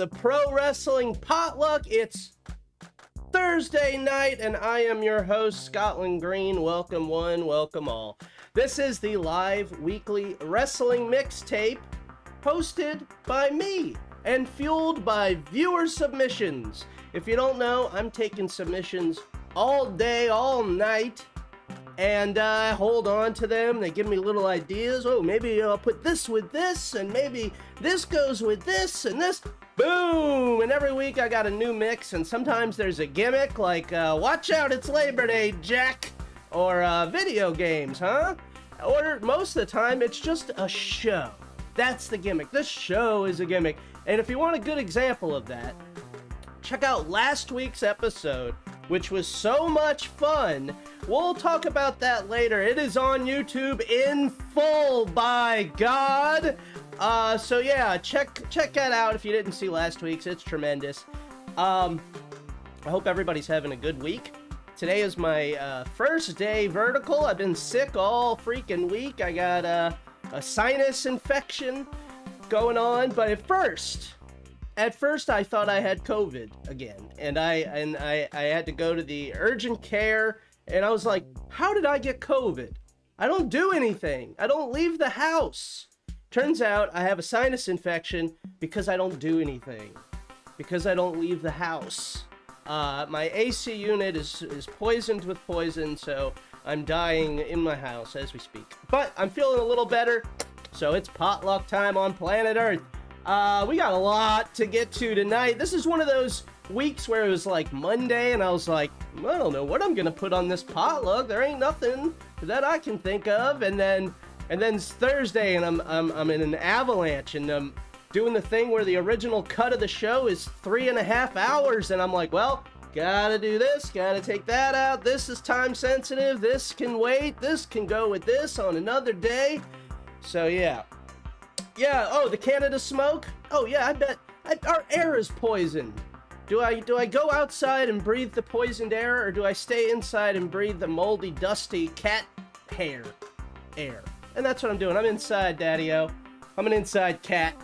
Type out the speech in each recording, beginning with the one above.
the Pro Wrestling Potluck. It's Thursday night, and I am your host, Scotland Green. Welcome, one, welcome all. This is the live weekly wrestling mixtape hosted by me and fueled by viewer submissions. If you don't know, I'm taking submissions all day, all night and I uh, hold on to them. They give me little ideas. Oh, maybe I'll put this with this, and maybe this goes with this, and this. Boom! And every week I got a new mix, and sometimes there's a gimmick like, uh, watch out, it's Labor Day, Jack! Or uh, video games, huh? Or most of the time, it's just a show. That's the gimmick. This show is a gimmick. And if you want a good example of that, check out last week's episode, which was so much fun We'll talk about that later. It is on YouTube in full, by God. Uh, so yeah, check check that out if you didn't see last week's. It's tremendous. Um, I hope everybody's having a good week. Today is my uh, first day vertical. I've been sick all freaking week. I got uh, a sinus infection going on, but at first, at first I thought I had COVID again, and I and I, I had to go to the urgent care and I was like, how did I get COVID? I don't do anything. I don't leave the house. Turns out I have a sinus infection because I don't do anything. Because I don't leave the house. Uh, my AC unit is, is poisoned with poison, so I'm dying in my house as we speak. But I'm feeling a little better, so it's potluck time on planet Earth. Uh, we got a lot to get to tonight. This is one of those weeks where it was like Monday and I was like, I don't know what I'm gonna put on this potluck. There ain't nothing that I can think of. And then and then Thursday and I'm I'm I'm in an avalanche and I'm doing the thing where the original cut of the show is three and a half hours and I'm like, well, gotta do this, gotta take that out. This is time sensitive. This can wait. This can go with this on another day. So yeah. Yeah, oh, the Canada smoke? Oh yeah, I bet I, our air is poisoned. Do I do I go outside and breathe the poisoned air, or do I stay inside and breathe the moldy, dusty cat hair air? And that's what I'm doing. I'm inside, Daddy-O. I'm an inside cat.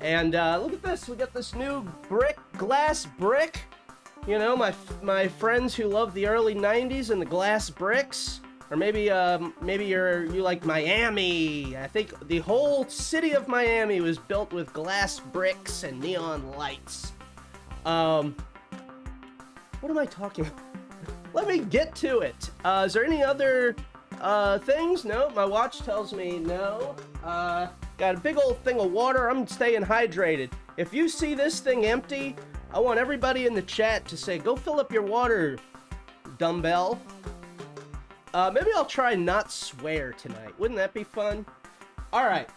And uh, look at this. We got this new brick, glass brick. You know, my my friends who love the early '90s and the glass bricks, or maybe um, maybe you're you like Miami. I think the whole city of Miami was built with glass bricks and neon lights. Um, what am I talking about? Let me get to it. Uh, is there any other uh, things? No, my watch tells me no. Uh, got a big old thing of water. I'm staying hydrated. If you see this thing empty, I want everybody in the chat to say, go fill up your water, dumbbell. Uh, maybe I'll try not swear tonight. Wouldn't that be fun? All right.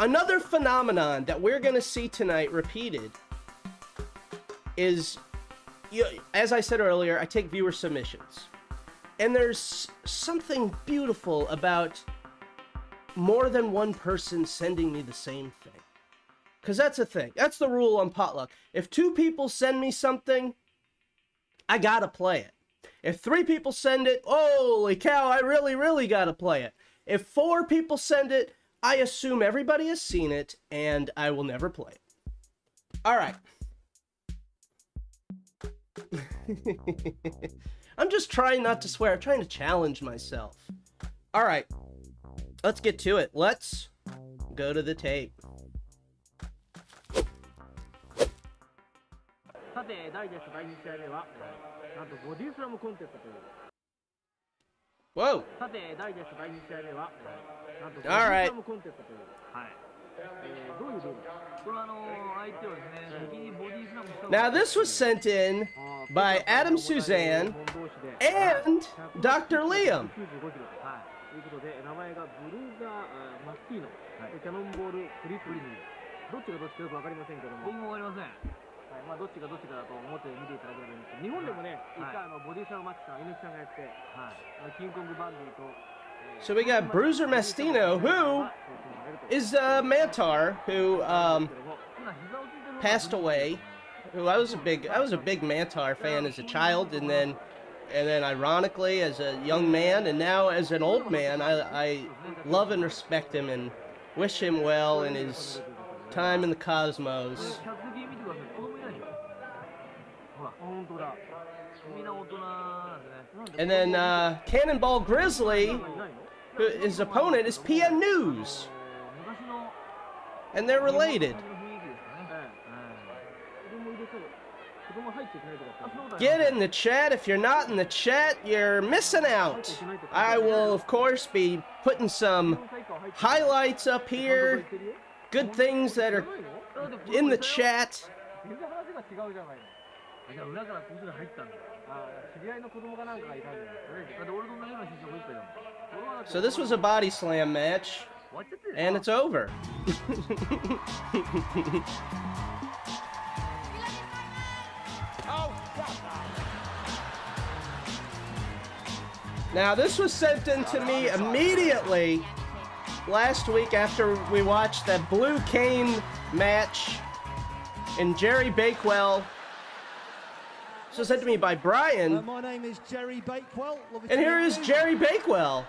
Another phenomenon that we're going to see tonight repeated is, you, as I said earlier, I take viewer submissions. And there's something beautiful about more than one person sending me the same thing. Because that's a thing. That's the rule on potluck. If two people send me something, I gotta play it. If three people send it, holy cow, I really, really gotta play it. If four people send it, I assume everybody has seen it and I will never play it. All right. I'm just trying not to swear. I'm trying to challenge myself. All right. Let's get to it. Let's go to the tape. Whoa. All right. Now, this was sent in by Adam Suzanne and Dr. Liam. So we got Bruiser Mastino, who is uh, Mantaur, who um, passed away. Who I was a big I was a big Mantaur fan as a child, and then and then ironically as a young man, and now as an old man, I, I love and respect him and wish him well in his time in the cosmos. And then uh, Cannonball Grizzly his opponent is PM News. And they're related. Get in the chat. If you're not in the chat, you're missing out. I will, of course, be putting some highlights up here. Good things that are in the chat. 全然話が違うじゃないのあじゃあ裏からこいつが入ったんだあ知り合いの子供かなんかがいたんじゃないだって俺と同じような身長もいっぱいだもん俺はだって So this was a body slam match, 終わっちゃってる and it's over. Now, this was sent in to me immediately last week after we watched that Blue Cane match in Jerry Bakewell. this was sent to me by Uh, Brian, my name is Jerry Bakewell. Lovely and to here meet is you. Jerry Bakewell.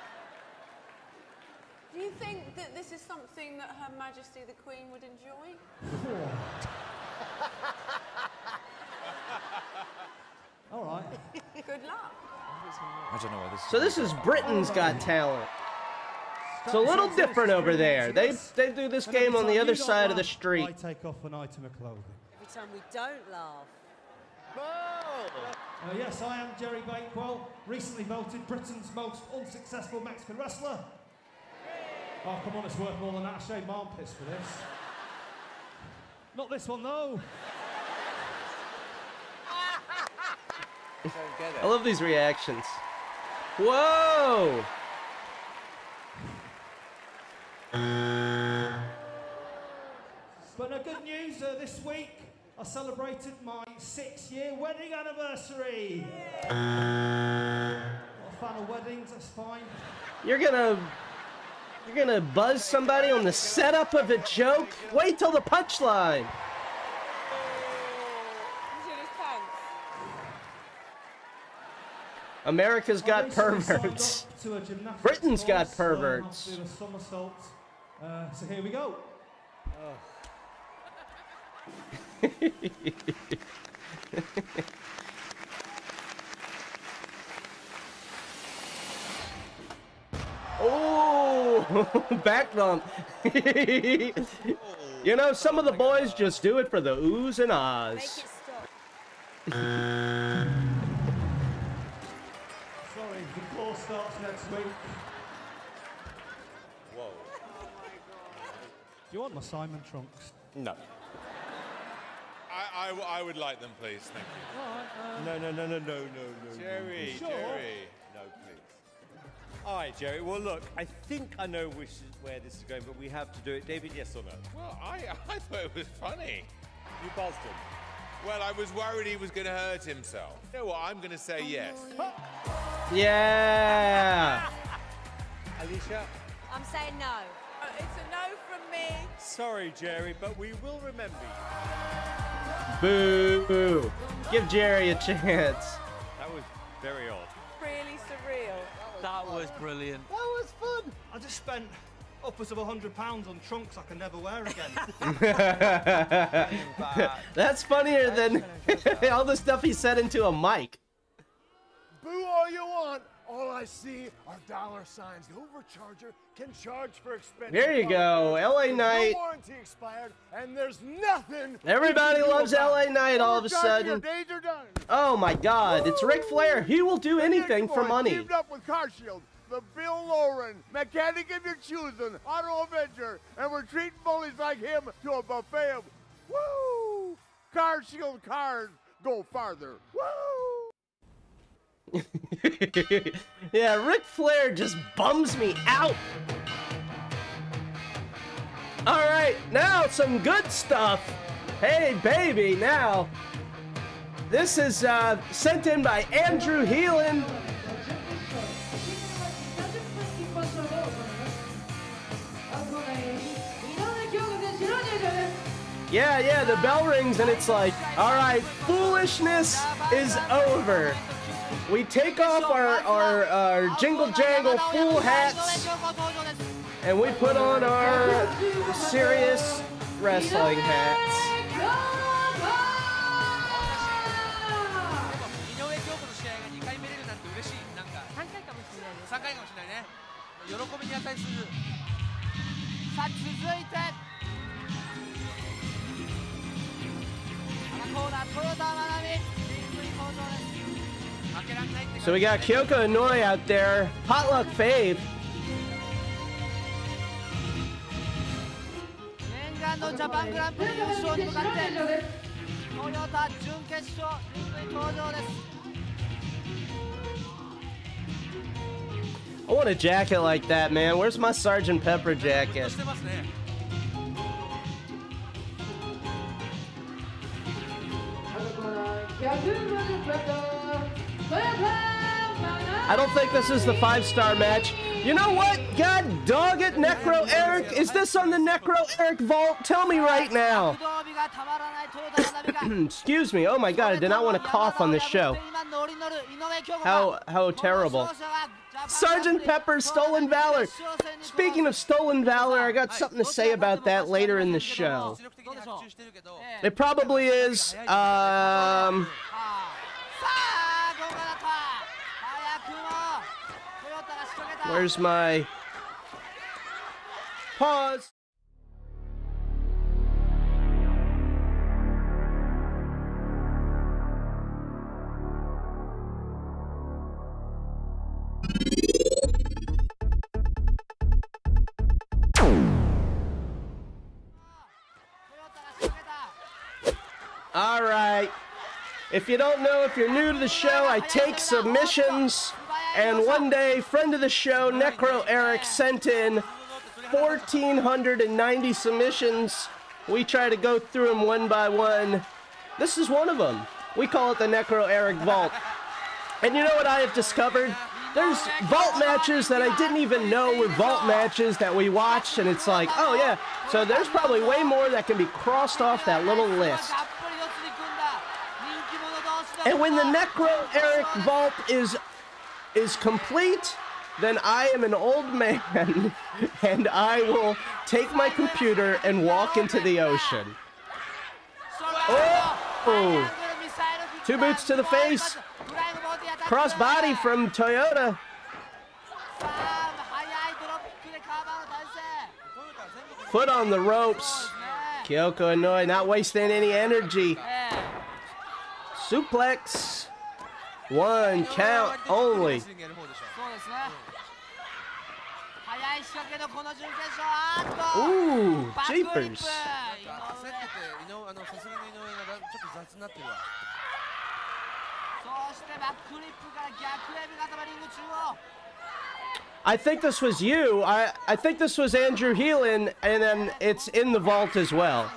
Do you think that this is something that Her Majesty the Queen would enjoy? All right. Good luck. I don't know where this So this is Britain's Got Talent. It's a little different over there. They they do this game on the other side of the laugh, I street. take off an item of clothing. Every time we don't laugh. Uh, yes, I am Jerry Bakewell, recently voted Britain's most unsuccessful Mexican wrestler. Oh, come on, it's worth more than that. I shaved my armpits for this. Not this one, though. I love these reactions. Whoa! But no good news uh, this week. I celebrated my six-year wedding anniversary. Not a fan of weddings, that's fine. You're gonna you're gonna buzz somebody on the setup of a joke. Wait till the punchline. America's his pants. America's I got perverts. up to a gymnastics Britain's got course, to perverts. do a somersault. Uh, so here we go. Oh, back bump. you know, some of the boys just do it for the oohs and ahs. Sorry, the course starts next week. Whoa. Do you want my Simon trunks? No. I, I w- I would like them, please. Thank you. No, no, no, no, no, no, no. Jerry, Sure. Jerry. No, please. All right, Jerry. Well, look, I think I know which is, where this is going, but we have to do it. David, yes or no? Well, I, I thought it was funny. You buzzed him. Well, I was worried he was going to hurt himself. You know what? I'm going to say yes. Yeah. Alicia? I'm saying no. Uh, it's a no from me. Sorry, Jerry, but we will remember you. Boo. Give Jerry a chance. That was very odd. Really surreal. That was brilliant. That was fun. I just spent upwards of hundred pounds on trunks I can never wear again. That's funnier than all the stuff he said into a mic. All you want. All I see are dollar signs. The overcharger can charge for expensive. There you go. LA Knight. No warranty expired, and there's nothing. Everybody you can do loves LA. Knight all of a sudden. days are done. Oh my god, it's Ric Flair. He will do anything for money. Teamed up with CarShield, the Bill Lauren, mechanic of your choosing, Auto Avenger, and we're treating bullies like him to a buffet of woo. CarShield cars go farther. Woo. yeah, Ric Flair just bums me out. All right, now some good stuff. Hey, baby, now. This is uh, sent in by Andrew Heelan. Yeah, yeah, the bell rings and it's like, all right, foolishness is over. We take off our, our, our jingle jangle fool hats and we put on our serious wrestling hats. So we got Kyoko Inoue out there, potluck fave. I want a jacket like that, man. Where's my Sergeant Pepper jacket? I don't think this is the five-star match. You know what? God dog it, Necro Eric. Is this on the Necro Eric vault? Tell me right now. Excuse me. Oh my god, I did not want to cough on this show. How how terrible. Sergeant Pepper's Stolen Valor. Speaking of Stolen Valor, I got something to say about that later in the show. It probably is um where's my pause? All right. If you don't know, if you're new to the show, I take submissions. And one day, friend of the show, Necro Eric, sent in 1,490 submissions. We try to go through them one by one. This is one of them. We call it the Necro Eric Vault. And you know what I have discovered? There's vault matches that I didn't even know were vault matches that we watched, and it's like, oh yeah. So there's probably way more that can be crossed off that little list. And when the Necro Eric Vault is is complete, then I am an old man and I will take my computer and walk into the ocean. Oh! Two boots to the face. Crossbody from Toyota. Foot on the ropes. Kyoko Inoue not wasting any energy. Suplex. One count only. Ooh, jeepers. I think this was you. I, I think this was Andrew Heelan, and then it's in the vault as well.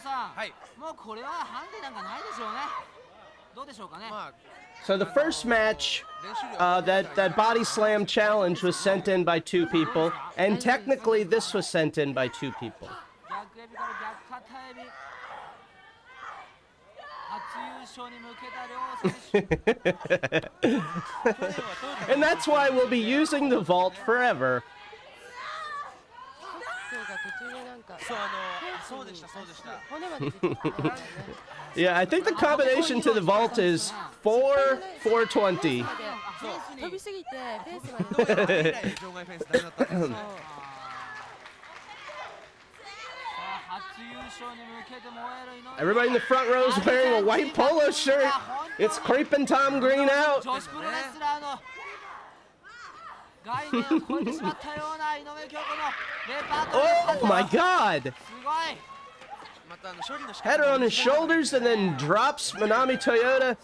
さん、はいもうこれはハンデなんかないでしょうねどうでしょうかね、まあ So the first match, 練習量 uh, that, that body slam challenge was sent in by two people, and technically this was sent in by two people. 逆エビから逆肩エビ初優勝に向けた両選手 And that's why we'll be using the vault forever. 今日が途中でなんかそうあのあそうでしたそうでした骨まで出てきてますね Yeah, I think the combination to the vault is 4 420. でフェース飛びすぎてフェースまでどうやら以来場外フェンスダメだったんですねさあ初優勝に向けて燃える井上 Everybody in the front row is wearing a white polo shirt. It's creeping Tom Green out. oh my god! Header on his shoulders and then drops Manami Toyota.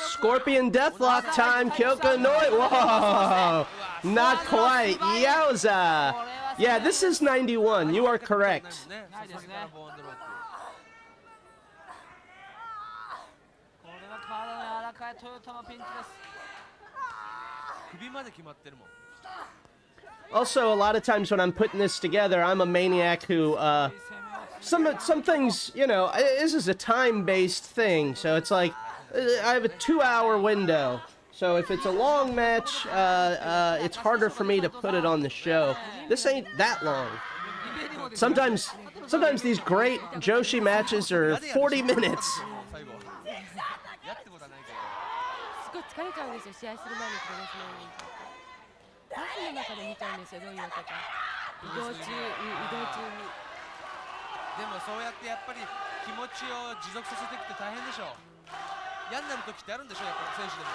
Scorpion Deathlock time, Kyoko Inoue. Whoa! Not quite. Yowza! Yeah, this is 91. You are correct. Also, a lot of times when I'm putting this together, I'm a maniac who uh, some some things, you know, this is a time-based thing, so it's like uh, I have a two-hour window. So if it's a long match, uh, uh, it's harder for me to put it on the show. This ain't that long. Sometimes, sometimes these great Joshi matches are 40 minutes. 疲れちゃうんですよ試合する前に。プロレスの見にバスの中で見ちゃうんですよどういうことか移動中うん移動中にでもそうやってやっぱり気持ちを持続させていくって大変でしょ。嫌になる時ってあるんでしょ。やっぱり。選手でも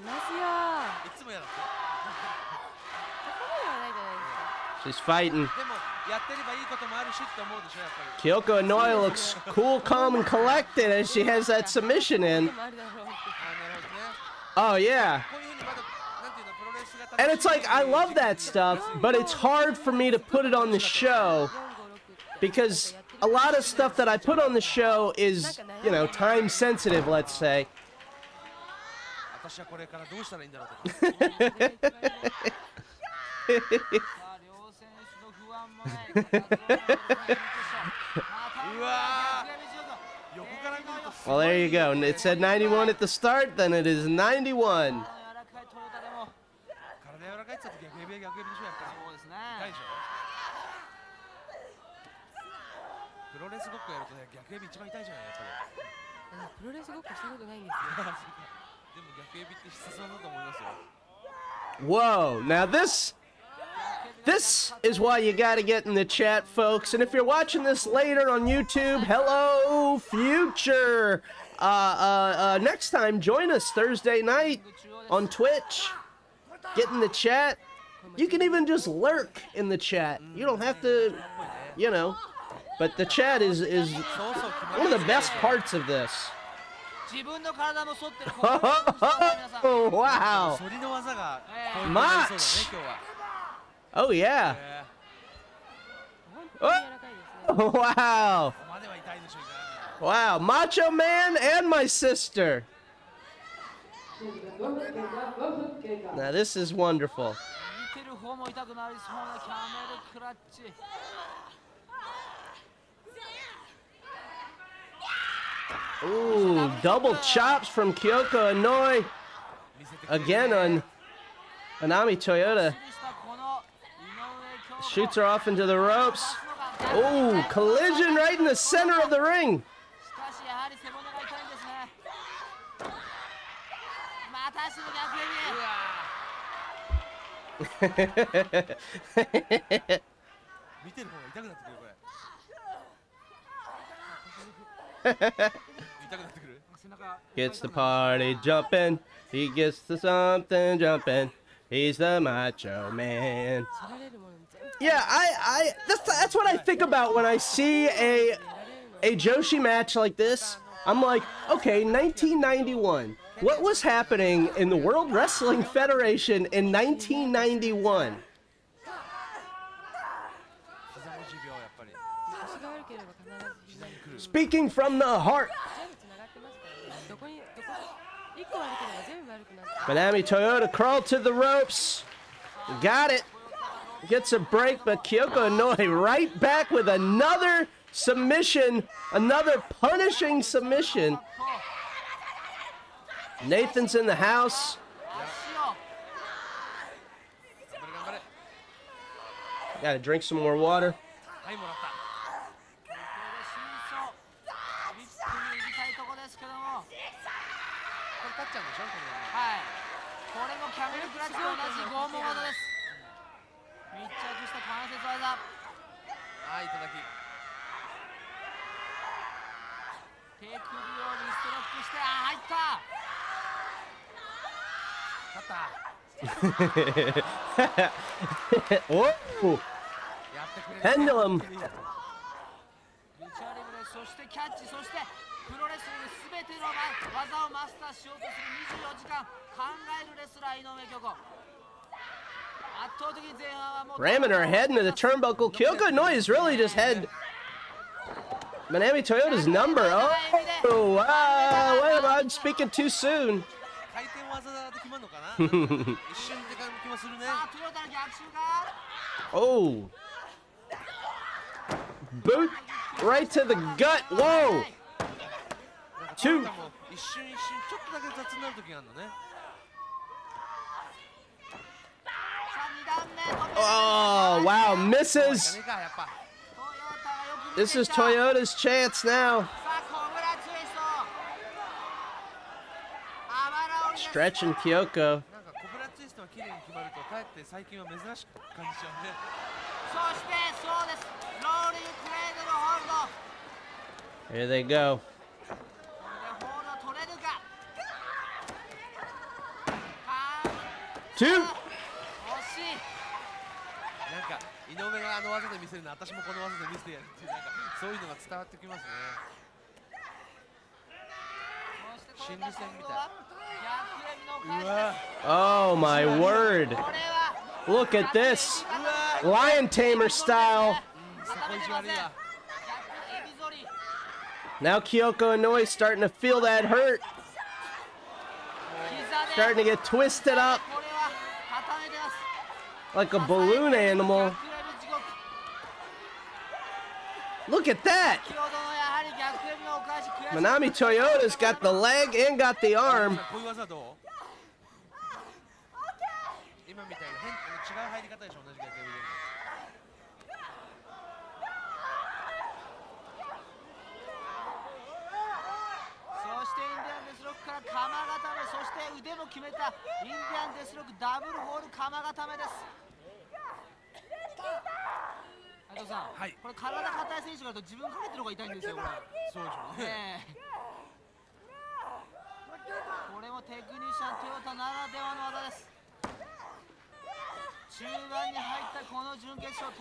いますよいつも嫌だってそこまではないじゃないですか She's fighting. でもやってればいいこともあるしって思うでしょやっぱり。Kyoko Inoue looks cool, calm, and collected as she has that submission で in. Oh, yeah. And it's like, I love that stuff, but it's hard for me to put it on the show because a lot of stuff that I put on the show is, you know, time sensitive, let's say. から見るとす Well, there you go. It said 91 at the start, then it is 91. 体柔らかいって言ったら逆エビ逆エビでしょやっぱりそうですね痛いでしょプロレスごっこやるとね逆エビ一番痛いじゃないやっぱりプロレスごっこしたことないんですよでも逆エビって必殺技だと思いますよ Whoa. Now this This is why you gotta get in the chat, folks. And if you're watching this later on YouTube, hello, future. Uh, uh, uh, next time, join us Thursday night on Twitch. Get in the chat. You can even just lurk in the chat. You don't have to, you know. But the chat is, is one of the best parts of this. oh, wow. Much. Oh, yeah. Oh. Wow. Wow. Macho Man and my sister. Now, this is wonderful. Ooh, double chops from Kyoko Inoue. Again on Manami Toyota. Shoots her off into the ropes. Oh, collision right in the center of the ring. gets the party jumping. He gets the something jumping. He's the macho man. Yeah, I, I, that's, that's what I think about when I see a, a Joshi match like this. I'm like, okay, 1991. What was happening in the World Wrestling Federation in 1991? Speaking from the heart. Manami Toyota crawled to the ropes. Got it gets a break, but Kyoko Inoue right back with another submission, another punishing submission. Nathan's in the house. Gotta drink some more water. 関節技はいいただき。手首をリストロックしてあー入った。勝った! やってくれる。Pendulum. ルチャリブレそしてキャッチそしてプロレスリングすべての技をマスターしようとする24時間考えるレスラー井上京子 Ramming her head into the turnbuckle. Kyoko Inoue really just head. Manami Toyota's number. Oh, wow. Wait, I'm speaking too soon. oh. Boot right to the gut. Whoa. Two. Oh, wow, misses. This is Toyota's chance now. Stretching Kyoko. Here they go. Two. 井上があの技で見せるの私もこの技で見せてやるっていうなんかそういうのが伝わってきますね。心理戦みたい Oh my word. Look at this. Lion tamer style. Now Kyoko Inoue starting to feel that hurt. Starting to get twisted up. Like a balloon animal. Look at that! Manami Toyota's got the leg and got the arm. 斉藤さん、はい、これ体硬い選手だと自分かけてる方が痛いんですよこれ。そうでしょうね。これもテクニシャントヨタならではの技です。中盤に入ったこ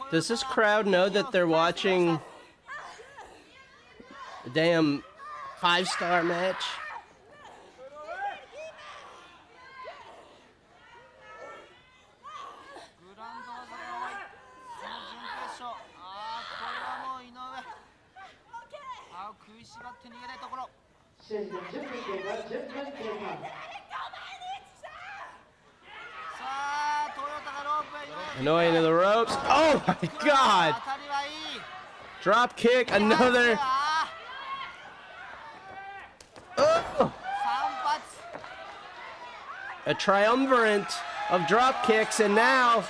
Does this crowd know that they're watching a damn five star match? Annoying in the ropes. Oh my god! Drop kick, another. Oh! A triumvirate of drop kicks, and now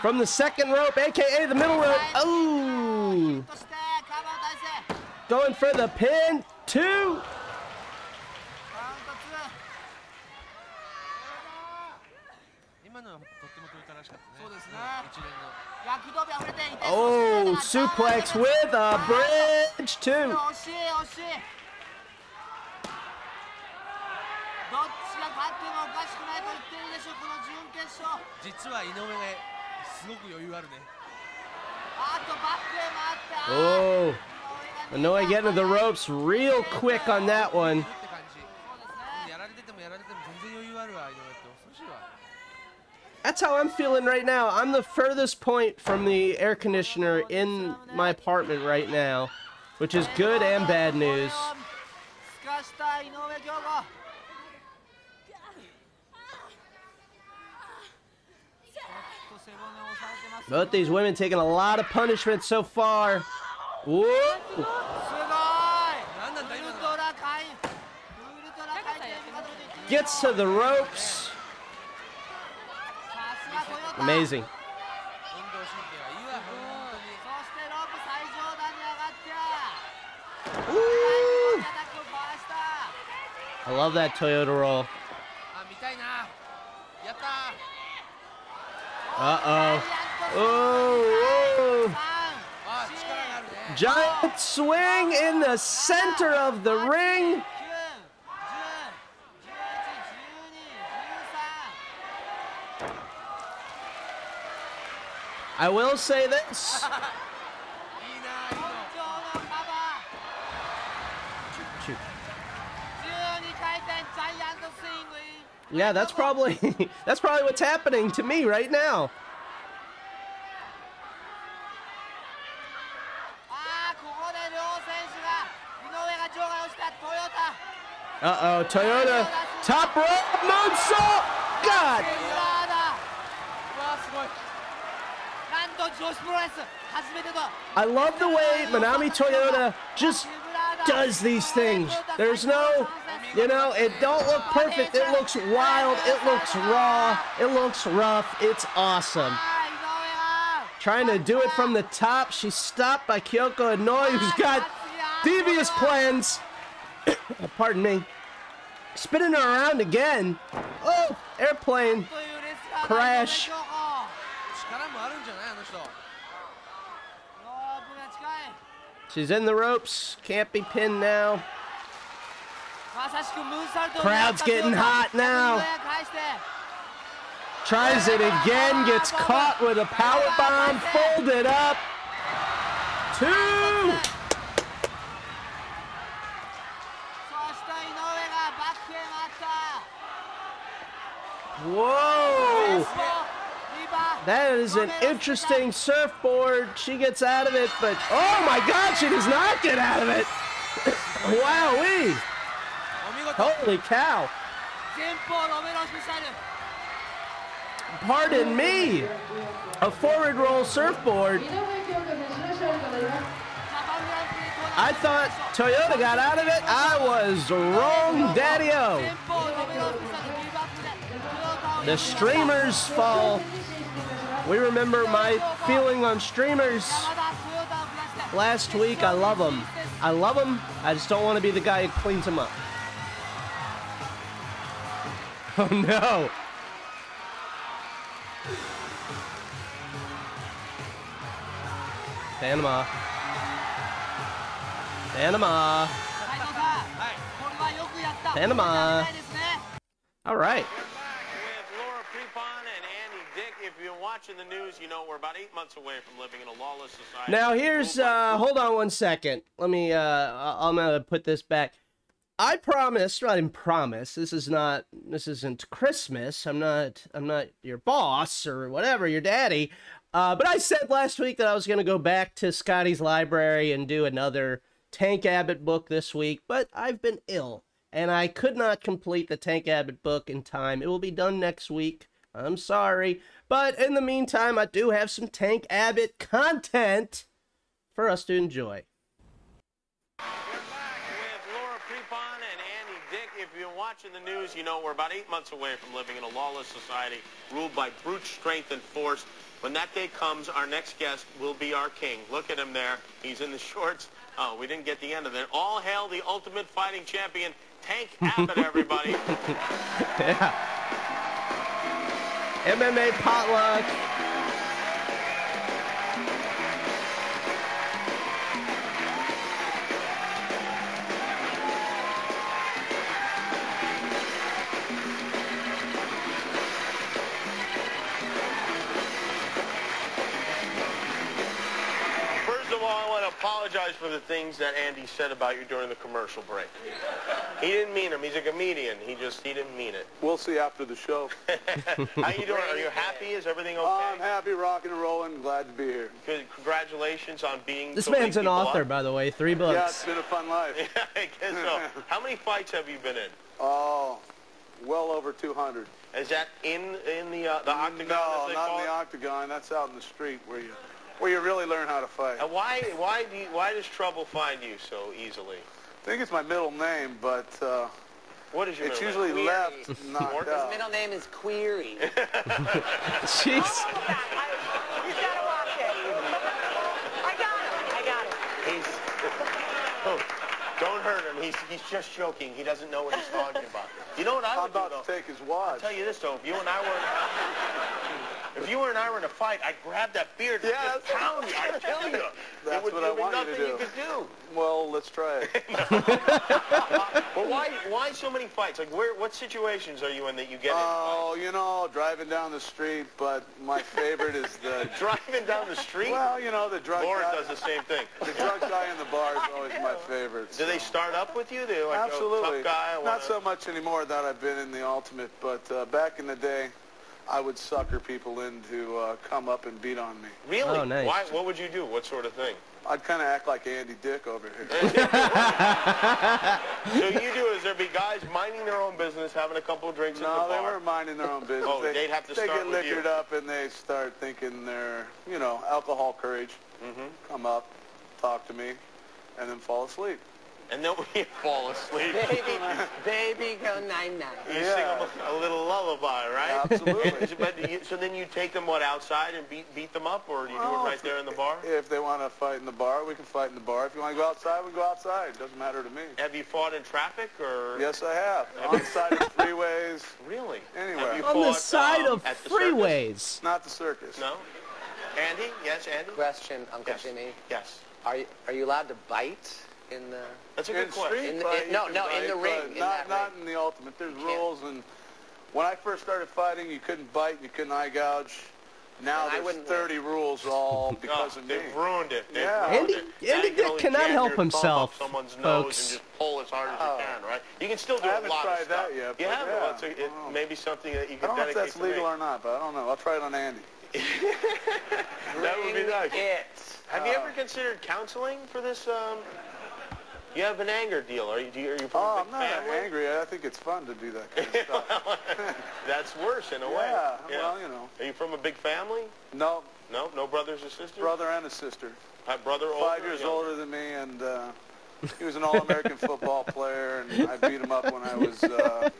from the second rope, aka the middle rope. Oh! Going for the pin, two. Oh, suplex with a bridge too. Oh, Inoue getting to the ropes real quick on that one. That's how I'm feeling right now. I'm the furthest point from the air conditioner in my apartment right now, which is good and bad news. Both these women taking a lot of punishment so far. Gets to the ropes. Amazing. I love that Toyota roll. Uh-oh. Oh, Giant swing in the center of the ring. I will say this. yeah, that's probably that's probably what's happening to me right now. Uh-oh, Toyota top rope moonsault. God I love the way Manami Toyota just does these things. There's no, you know, it don't look perfect. It looks wild. It looks raw. It looks rough. It's awesome. Trying to do it from the top. She's stopped by Kyoko Inoue, who's got devious plans. Pardon me. Spinning her around again. Oh, airplane crash. She's in the ropes. Can't be pinned now. Crowd's getting hot now. Tries it again. Gets caught with a power bomb. Folded up. Two. Whoa. That is an interesting surfboard. She gets out of it, but oh my God, she does not get out of it. Wowee. Holy cow. Pardon me. A forward roll surfboard. I thought Toyota got out of it. I was wrong, Daddy-O. The streamers fall we remember my feeling on streamers last week. I love them. I love them. I just don't want to be the guy who cleans them up. Oh no. Panama. Panama. Panama. All right. Watching the news, you know we're about eight months away from living in a lawless society. Now here's uh hold on one second. Let me uh I'm gonna put this back. I promise, I didn't promise. This is not this isn't Christmas. I'm not I'm not your boss or whatever, your daddy. Uh, but I said last week that I was gonna go back to Scotty's library and do another Tank Abbott book this week, but I've been ill and I could not complete the Tank Abbott book in time. It will be done next week. I'm sorry. But in the meantime, I do have some Tank Abbott content for us to enjoy. We're back with Laura Prepon and Andy Dick, if you're watching the news, you know we're about eight months away from living in a lawless society ruled by brute strength and force. When that day comes, our next guest will be our king. Look at him there. He's in the shorts. Oh, we didn't get the end of it. All hail the ultimate fighting champion, Tank Abbott, everybody. Yeah. MMA potluck. Apologize for the things that Andy said about you during the commercial break. He didn't mean them. He's a comedian. He just, he didn't mean it. We'll see after the show. How you doing? Are you happy? Is everything okay? Oh, I'm happy, rocking and rolling. Glad to be here. Good. Congratulations on being This man's an author, up. by the way. Three books. Yeah, it's been a fun life. yeah, I guess so. How many fights have you been in? Oh, well over 200. Is that in in the uh, the octagon? No, not in the it? octagon. That's out in the street where you where you really learn how to fight. And why why do you, why does trouble find you so easily? I think it's my middle name, but uh, What is your it's middle usually name? left knocked Morton? out. middle name is Query. Jeez. You gotta watch it. I got it. I got it. He's, oh, don't hurt him. He's he's just joking. He doesn't know what he's talking about. You know what I I'm would do about though? to take his watch. I'll tell you this though. If you and I were if you were and I were in a fight, I'd grab that beard and Yeah, just pound you. I'd kill you. That's would, what I want you to nothing do. could do. Well, let's try it. But why why so many fights? Like where what situations are you in that you get Oh, you know, driving down the street, but my favorite is the? Driving down the street? Well, you know, the drug Lauren guy. does the same thing. The drug guy in the bar is always my favorite. Do they start up with you? They're like, Absolutely. Oh, tough guy. Not so much anymore that I've been in the ultimate, but uh, back in the day, I would sucker people in to uh, come up and beat on me. Really? Oh, nice. Why? What would you do? What sort of thing? I'd kind of act like Andy Dick over here. So you do is there'd be guys minding their own business, having a couple of drinks no, at the they weren't minding their own business. Oh, they, they'd have to they start get with you. liquored up and they start thinking they're, you know, alcohol courage. Mm-hmm. Come up, talk to me, and then fall asleep. And then we fall asleep. Baby, baby, go nine nine. You sing them a, a little lullaby, right? Absolutely. but you, so then you take them what outside and beat beat them up, or do you do Oh, it right there in the bar? If they want to fight in the bar, we can fight in the bar. If you want to go outside, we go outside. It Doesn't matter to me. Have you fought in traffic, or Yes, I have. On the side of freeways. really? Anywhere. Have you On the side um, of at the freeways. Not the circus. No. Andy? Yes, Andy. Question, Uncle Yes. Jimmy. Yes. Are you, are you allowed to bite in the? That's a in good question. street In the- in- no, no, can in the ring, in not that not ring. in the ultimate. There's can't. rules, and when I first started fighting, you couldn't bite, you couldn't eye gouge. Now And there's wouldn't 30 rules all because oh, of me. they've ruined it. They've Yeah. ruined Andy- it. Andy Now can Dick cannot help himself, Up someone's nose folks. and just pull as hard as Oh. you can, right? You can still do I a haven't lot of stuff. that yet, You haven't? yeah, Well, it's a, I it don't know. may be something that you can I don't know if dedicate that's legal or not, but I don't know. I'll try it on Andy. That would be nice. It. Have you ever considered counseling for this? Um, you have an anger deal. Are you? Do you are you Oh, I'm not family? angry. I think it's fun to do that kind of stuff. That's worse in a way. yeah, well, you know. Are you from a big family? No, No, no brothers or sisters. brother and a sister. My brother older. Five years older than me, and uh, he was an All-American football player, and I beat him up when I was uh,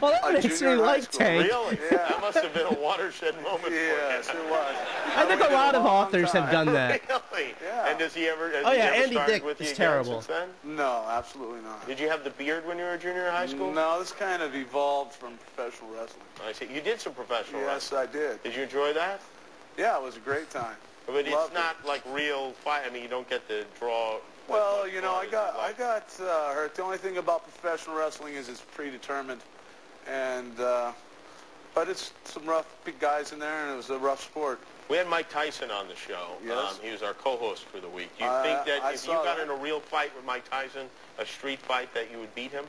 Well, that a makes junior me in high like school. Tank. Really? Yeah. That must have been a watershed moment Yes, for you. it was. I think a did lot of long authors have done that. Really? Yeah. And does he ever? Has Oh, yeah, ever Andy Dick with you is terrible. Since then? No, absolutely not. Did you have the beard when you were a junior in high school? No, this kind of evolved from professional wrestling. I see. You did some professional Yes, wrestling. Yes, I did. Did you enjoy that? Yeah, it was a great time. But it's Loved it. not like real fight. I mean, you don't get to draw. Well, you know, I got I got uh, hurt. The only thing about professional wrestling is it's predetermined, and uh, but it's some rough guys in there, and it was a rough sport. We had Mike Tyson on the show. Yes. Um, he was our co-host for the week. Do you Uh, think that I if you got that. in a real fight with Mike Tyson, a street fight, that you would beat him?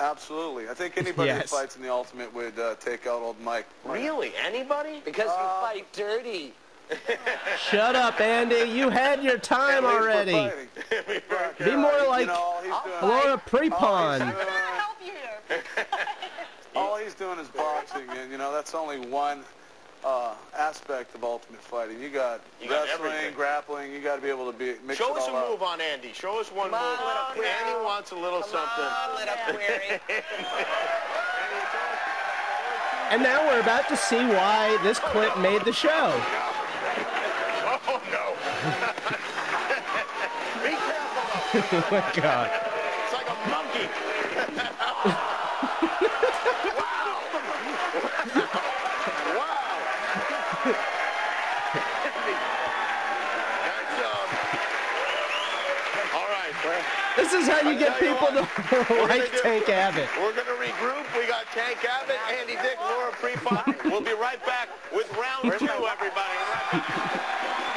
Absolutely, I think anybody Yes. who fights in the Ultimate would uh, take out old Mike. Really? Anybody? Because you Uh, fight dirty. Shut up, Andy. You had your time At least we're already. Be Yeah, more you like know, all he's doing- Laura all Prepon. he's doing- All he's doing is boxing, and you know that's only one uh, aspect of ultimate fighting. You got You got wrestling, everything. grappling. You got to be able to be mix Show it us a up. move on Andy. Show us one Come on, move. little queer. Andy wants a little something. on, little query. And now we're about to see why this clip made the show. Oh no! Be careful oh my god. It's like a monkey. wow! That's um. All right. This is how you get people to like Tank Abbott. We're going to regroup. We got Tank Abbott, Andy Dick, Laura Prepon. We'll be right back with round two, everybody. Man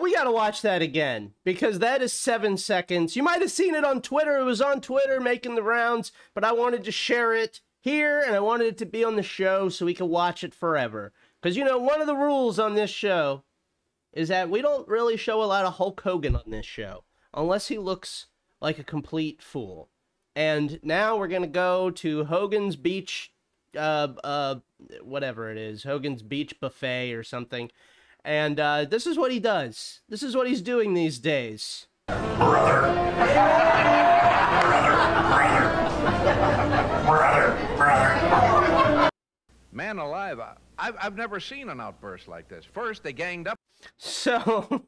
we got to watch that again because that is seven seconds. You might have seen it on Twitter. It was on Twitter making the rounds, but I wanted to share it here and I wanted it to be on the show so we could watch it forever. Because, you know, one of the rules on this show is that we don't really show a lot of Hulk Hogan on this show unless he looks like a complete fool. And now we're going to go to Hogan's Beach, uh, uh, whatever it is, Hogan's Beach Buffet or something. And uh, this is what he does. This is what he's doing these days. Brother. Brother. Brother. Brother. Brother. Man alive, I, I've, I've never seen an outburst like this. First, they ganged up. So,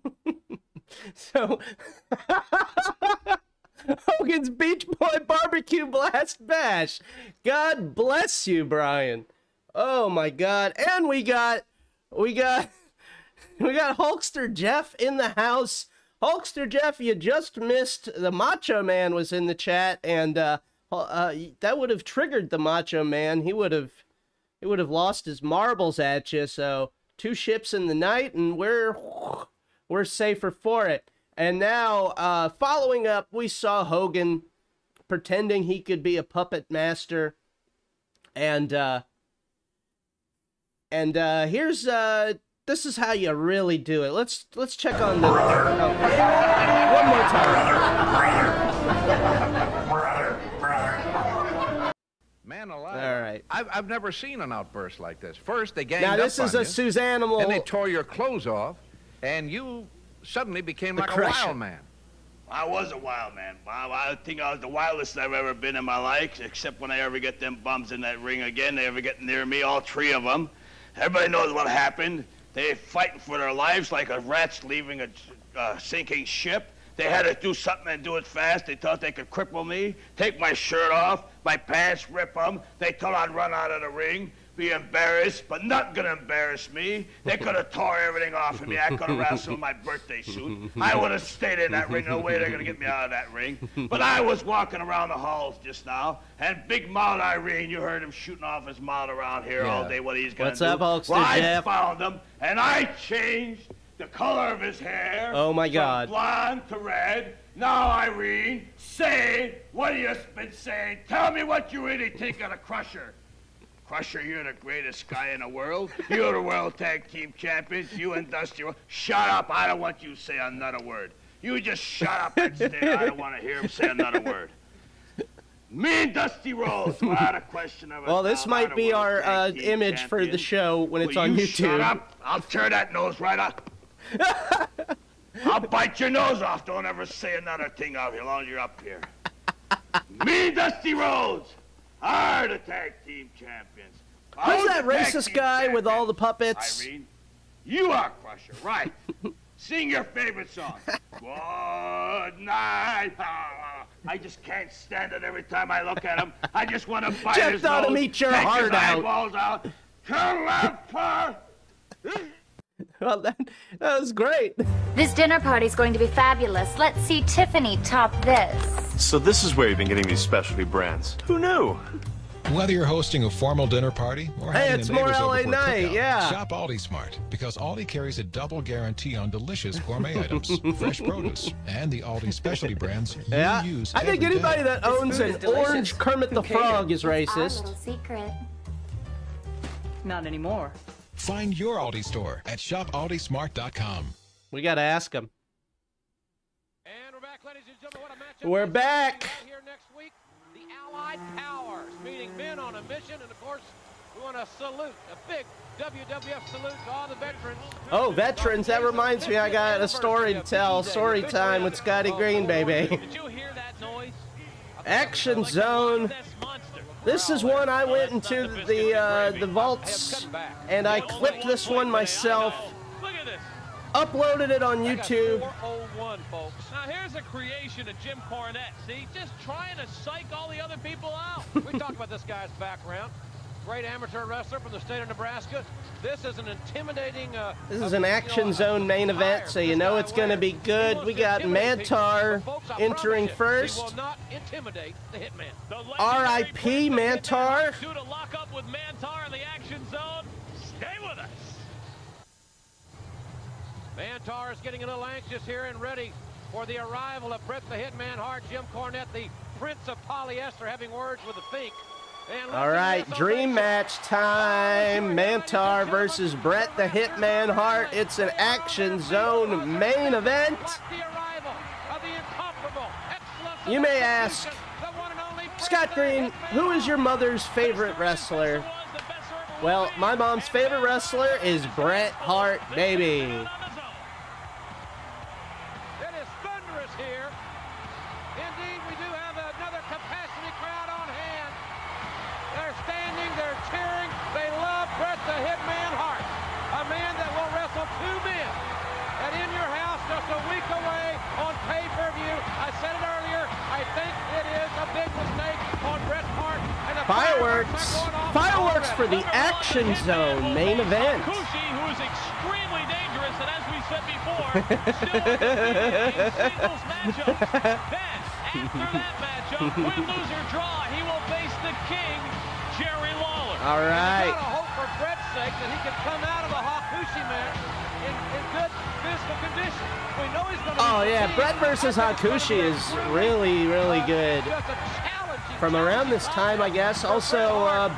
so Hogan's Beach Boy Barbecue Blast Bash. God bless you, Brian. Oh my God! And we got, we got, we got Hulkster Jeff in the house. Hulkster Jeff, you just missed the Macho Man was in the chat, and uh, uh, that would have triggered the Macho Man. He would have, he would have lost his marbles at you. So two ships in the night, and we're we're safer for it. And now, uh, following up, we saw Hogan pretending he could be a puppet master, and uh, and uh, here's uh, this is how you really do it. Let's let's check on the. oh, one more time. Man alive. All right. I've, I've never seen an outburst like this. First, they ganged Now up this is on a you, Suzanimal. And they tore your clothes off, and you suddenly became The like Crusher. a wild man. I was a wild man. I, I think I was the wildest I've ever been in my life, except when I ever get them bums in that ring again. They ever get near me, all three of them. Everybody knows what happened. They fighting for their lives like a rats leaving a uh, sinking ship. They had to do something and do it fast. They thought they could cripple me, take my shirt off, my pants, rip them. They thought I'd run out of the ring, be embarrassed, but not gonna embarrass me. They could have tore everything off of me. I could have wrestled in my birthday suit. I would have stayed in that ring. No way they're gonna get me out of that ring. But I was walking around the halls just now, and Big Mouth Irene, you heard him shooting off his mouth around here all day. What he's gonna What's do? up, Hulkster well, I Jeff? found him, and I changed the color of his hair. Oh, my from God. blonde to red. Now, Irene, say what you been saying. Tell me what you really think of the Crusher. Crusher, you're the greatest guy in the world. You're the World Tag Team Champions. You and Dusty. Shut up. I don't want you to say another word. You just shut up and stay. I don't want to hear him say another word. Me and Dusty Rhodes, without a question of Well, this might be our uh, image for the show when it's Will on you YouTube. Shut up. I'll tear that nose right up. I'll bite your nose off. Don't ever say another thing of you as long as you're up here. Me and Dusty Rhodes are the tag team champions. Who's that racist guy with all the champions? puppets? Irene, you are Crusher, right? Sing your favorite song. Good night. Ah, I just can't stand it every time I look at him. I just want to bite Jeff his nose, meet your take his heart out. eyeballs out. Caliper! well, that, that was great. This dinner party's going to be fabulous. Let's see Tiffany top this. So this is where you've been getting these specialty brands. Who knew? Whether you're hosting a formal dinner party or Hey, having it's the more neighbors over LA for a night, cookout, yeah. Shop Aldi Smart because Aldi carries a double guarantee on delicious gourmet items, fresh produce, and the Aldi specialty brands you Yeah, use. I think every anybody day. that owns an orange Kermit the Frog is Our racist. little secret. Not anymore. Find your Aldi store at shopaldismart.com. We gotta ask him. We're back. Here next week, the Allied Powers meeting men on a mission, and of course, we want to salute a big WWF salute to all the veterans. Oh, veterans, that reminds me I got a story to tell. Story time with Scotty oh, Green, oh, baby. Oh, Did you hear that noise? Action Zone. This is one I went into the uh, the vaults and I clipped this one myself. Uploaded it on YouTube. 401, folks. Now here's a creation of Jim Cornette. See, just trying to psych all the other people out. we talked about this guy's background. Great amateur wrestler from the state of Nebraska. This is an intimidating. Uh, This is an Action Zone main event, so you know it's going to be good. We got Mantaur entering first. will not intimidate the hitman. R.I.P. Mantaur. Do to lock up with Mantaur in the action zone. Stay with us. Mantaur is getting a little anxious here and ready for the arrival of Bret the Hitman Hart, Jim Cornette, the Prince of Polyester, having words with the Fink. All right, dream match time. Mantaur versus Bret the Hitman Hart. It's an Action Zone main event. You may ask, Scott Green, who is your mother's favorite wrestler? Well, my mom's favorite wrestler is Bret Hart, baby. Fireworks. Fireworks for the Action Zone main event. Kushi, who is extremely dangerous, and as we said before, still undefeated in singles matchups. Then, after that matchup, win, lose, or draw, he will face the king, Jerry Lawler. All right. Hope for Bret's sake that he can come out of the Hakushi match in, in good physical condition. We know he's gonna Oh yeah. Bret versus Hakushi is really, really good. From around this time, I guess. Also, uh,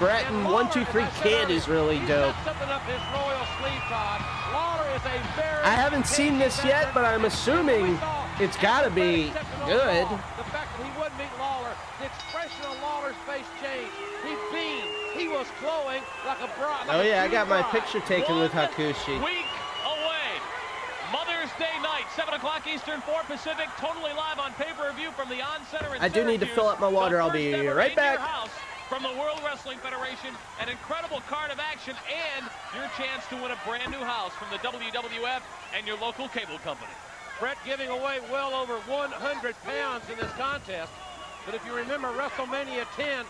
Two Three Kid is really dope. Something up his royal sleeve, Todd. Lawler was a very. I haven't seen this yet, but I'm assuming it's got to be good. The fact that he wouldn't beat Lawler, the expression on Lawler's face changed. He beamed. He was glowing like a bride. Oh yeah, I got my picture taken with Hakushi. Week away. Mother's Day night, 7 o'clock Eastern, 4 Pacific, totally live on pay-per-view from the On Center I do need to fill up my water. I'll be right back. House from the World Wrestling Federation, an incredible card of action, and your chance to win a brand new house from the WWF and your local cable company. Bret giving away well over 100 pounds in this contest. But if you remember WrestleMania 10,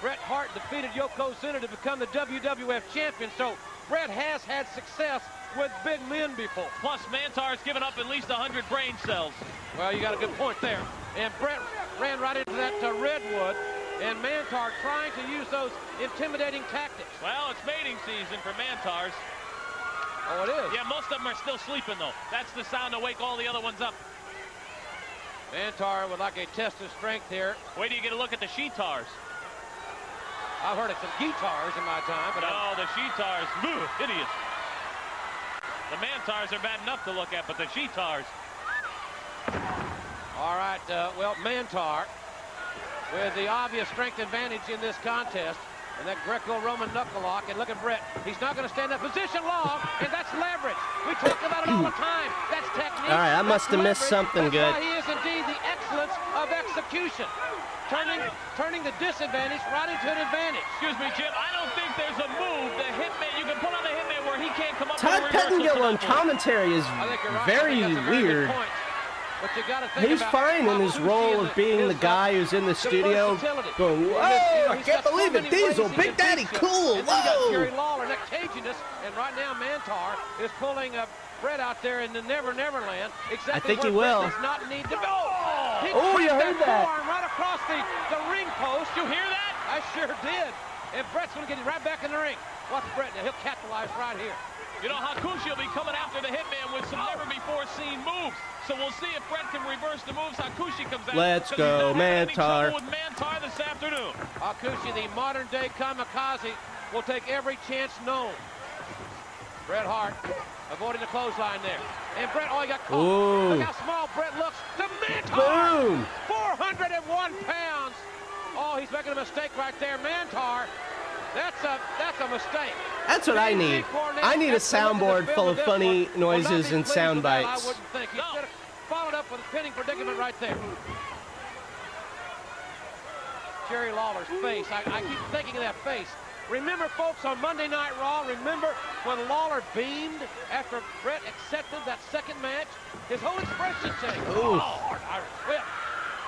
Bret Hart defeated Yokozuna to become the WWF champion. So Bret has had success with big men before. Plus, Mantaur's given up at least 100 brain cells. Well, you got a good point there. And Bret ran right into that uh, redwood. And Mantaur trying to use those intimidating tactics. Well, it's mating season for Mantaurs. Oh, it is? Yeah, most of them are still sleeping, though. That's the sound to wake all the other ones up. Mantaur would like a test of strength here. Wait till you get a look at the Sheetars. I've heard of some guitars in my time, but no, the Sheetars, ugh, hideous. The Mantaurs are bad enough to look at, but the Sheetars. All right, uh, well, Mantaur with the obvious strength advantage in this contest. And that Greco-Roman knuckle lock. And look at Bret. He's not going to stand that position long, and that's leverage. We talk about it all the time. That's technique. All right, I must that's have missed leverage. something That's good. why he is indeed the excellence of execution. Turning, turning the disadvantage right into an advantage. Excuse me, Jim. I don't think there's a move the Hitman you can put on Todd with a reversal Pettengill on to that move. commentary is I think you're right. I very think that's a very good weird. point. But you got to think He's about fine in his Hakushi role and of being the his, guy who's in the studio versatility. going, And whoa, his- you know, I he's can't got so believe it, many Diesel, ways he Big can Daddy, beat you. cool, And then you got whoa. Jerry Lawler, that caginess, and right now Mantaur is pulling a Bret out there in the Never Never Land. Exactly I think where he will. Bret does not need to go. Oh! He Oh, you cracked heard that. forearm right across the, the ring post. You hear that? I sure did. And Bret's going to get right back in the ring. Watch Bret now. He'll capitalize right here. You know, Hakushi will be coming after the Hitman with some oh. never-before-seen moves. So we'll see if Bret can reverse the moves Hakushi comes out. Let's go, he's not having any Mantaur. with Mantaur this afternoon. Hakushi, the modern-day kamikaze, will take every chance known. Bret Hart avoiding the clothesline there. And Bret, oh, he got caught. Ooh. Look how small Bret looks. The Mantaur! Boom. 401 pounds. Oh, he's making a mistake right there. Mantaur, that's a that's a mistake. That's what I need. I need a soundboard full of funny noises and sound I bites. wouldn't think. He should have followed up with a pinning predicament right there. Jerry Lawler's face. I, I keep thinking of that face. Remember, folks, on Monday Night Raw, remember when Lawler beamed after Bret accepted that second match? His whole expression changed. Ooh. Oh, hard Irish whip.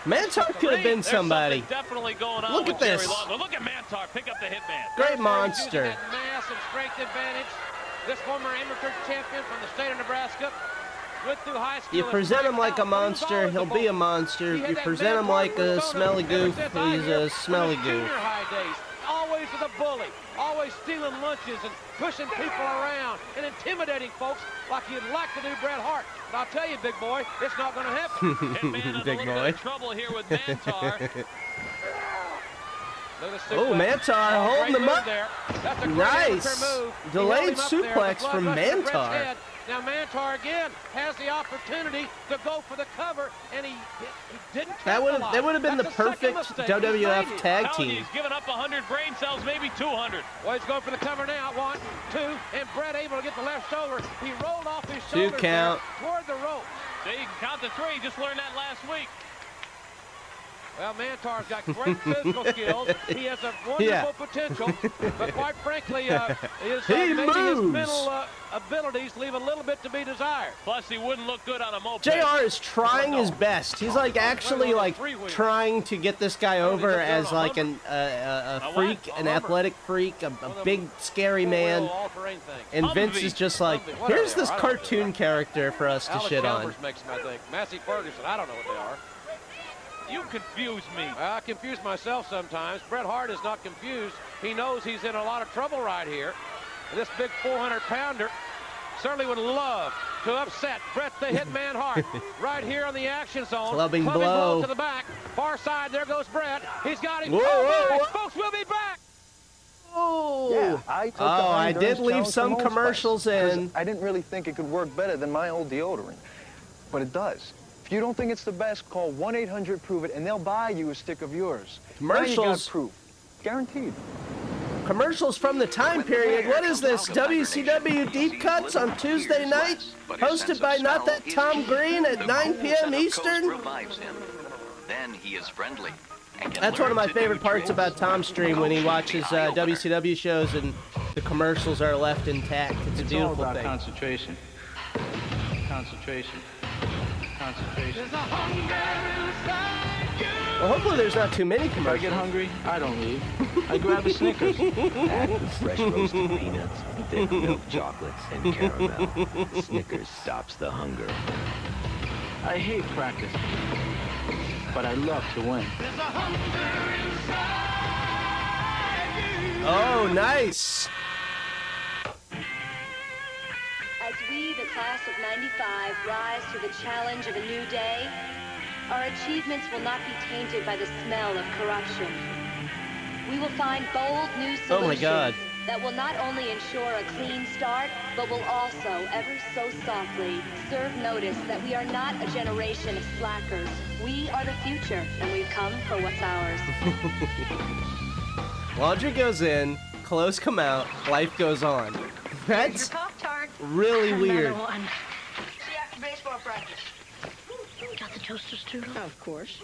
Mantaur could have been somebody. definitely going on Look at this. Look at Mantaur pick up the Hitman. Great monster. mass and strength advantage. This former amateur champion from the state of Nebraska went high school. You present him like a monster, he he'll be a monster. You present him like a smelly goof, he's a smelly goof. Junior high always with a bully, always stealing lunches and pushing people around and intimidating folks like you'd like to do Bret Hart. But I'll tell you, big boy, it's not going to happen. Hitman in Big a boy. bit of trouble here with Mantaur. Look at the Oh, suplex. Mantaur holding great him up. there. That's a great Nice. amateur move. He Delayed held him up there. The suplex from rushed to Mantaur. Head. Now Mantaur again has the opportunity to go for the cover, and he, he didn't That would have that would have been the That's second perfect mistake. He's made WWF tag Telling team. He's given up 100 brain cells, maybe 200. Well, he's going for the cover now. One, two, and Bret able to get the left shoulder. He rolled off his Two shoulder count. toward the rope. So you can count to three. Just learned that last week. Well, Mantaur's got great physical skills. He has a wonderful Yeah. potential, but quite frankly, uh, his, uh, He maybe his mental uh, abilities leave a little bit to be desired. Plus, he wouldn't look good on a moped. JR is trying his best. He's like actually like trying to get this guy over as like an uh, a, a freak, an athletic freak, a, a big scary man. And Vince is just like, Humvee, what are here's this I don't know what they cartoon character for us to shit on. Chalmers makes them, I think. Massey Ferguson, I don't know what they are. You confuse me. I confuse myself sometimes. Bret Hart is not confused. He knows he's in a lot of trouble right here. And this big 400-pounder certainly would love to upset Bret the Hitman Hart right here on the action zone. Clubbing Clubbing blow. to the back. Far side, there goes Bret. He's got him. Whoa, oh, whoa, whoa. Folks, we'll be back. Oh, Yeah, I took oh, I did leave some commercials Spice, 'cause in. I didn't really think it could work better than my old deodorant, but it does. If you don't think it's the best, call 1-800-PROVE-IT, and they'll buy you a stick of yours. Now you Commercials. got proof. Guaranteed. Commercials from the time period. What is this? WCW Deep Cuts on Tuesday night, hosted by not that Tom Green at 9 p.m. Eastern. revives him. Then he is friendly. That's one of my favorite parts about Tom's stream when he watches uh, WCW shows and the commercials are left intact. It's a It's all beautiful about thing. concentration. Concentration. Concentration. Well, hopefully there's not too many If I get hungry, I don't leave. I grab a Snickers. Fresh roasted peanuts, thick milk chocolates, and caramel. Snickers stops the hunger. I hate practice, but I love to win. Oh, nice. As we, the class of 95, rise to the challenge of a new day, our achievements will not be tainted by the smell of corruption. We will find bold new solutions Oh my God. that will not only ensure a clean start, but will also, ever so softly, serve notice that we are not a generation of slackers. We are the future, and we've come for what's ours. Laundry goes in, clothes come out, life goes on. That's Pop-Tart. really Another weird. one. See you after baseball practice. Got the toaster strudel? Oh, of course.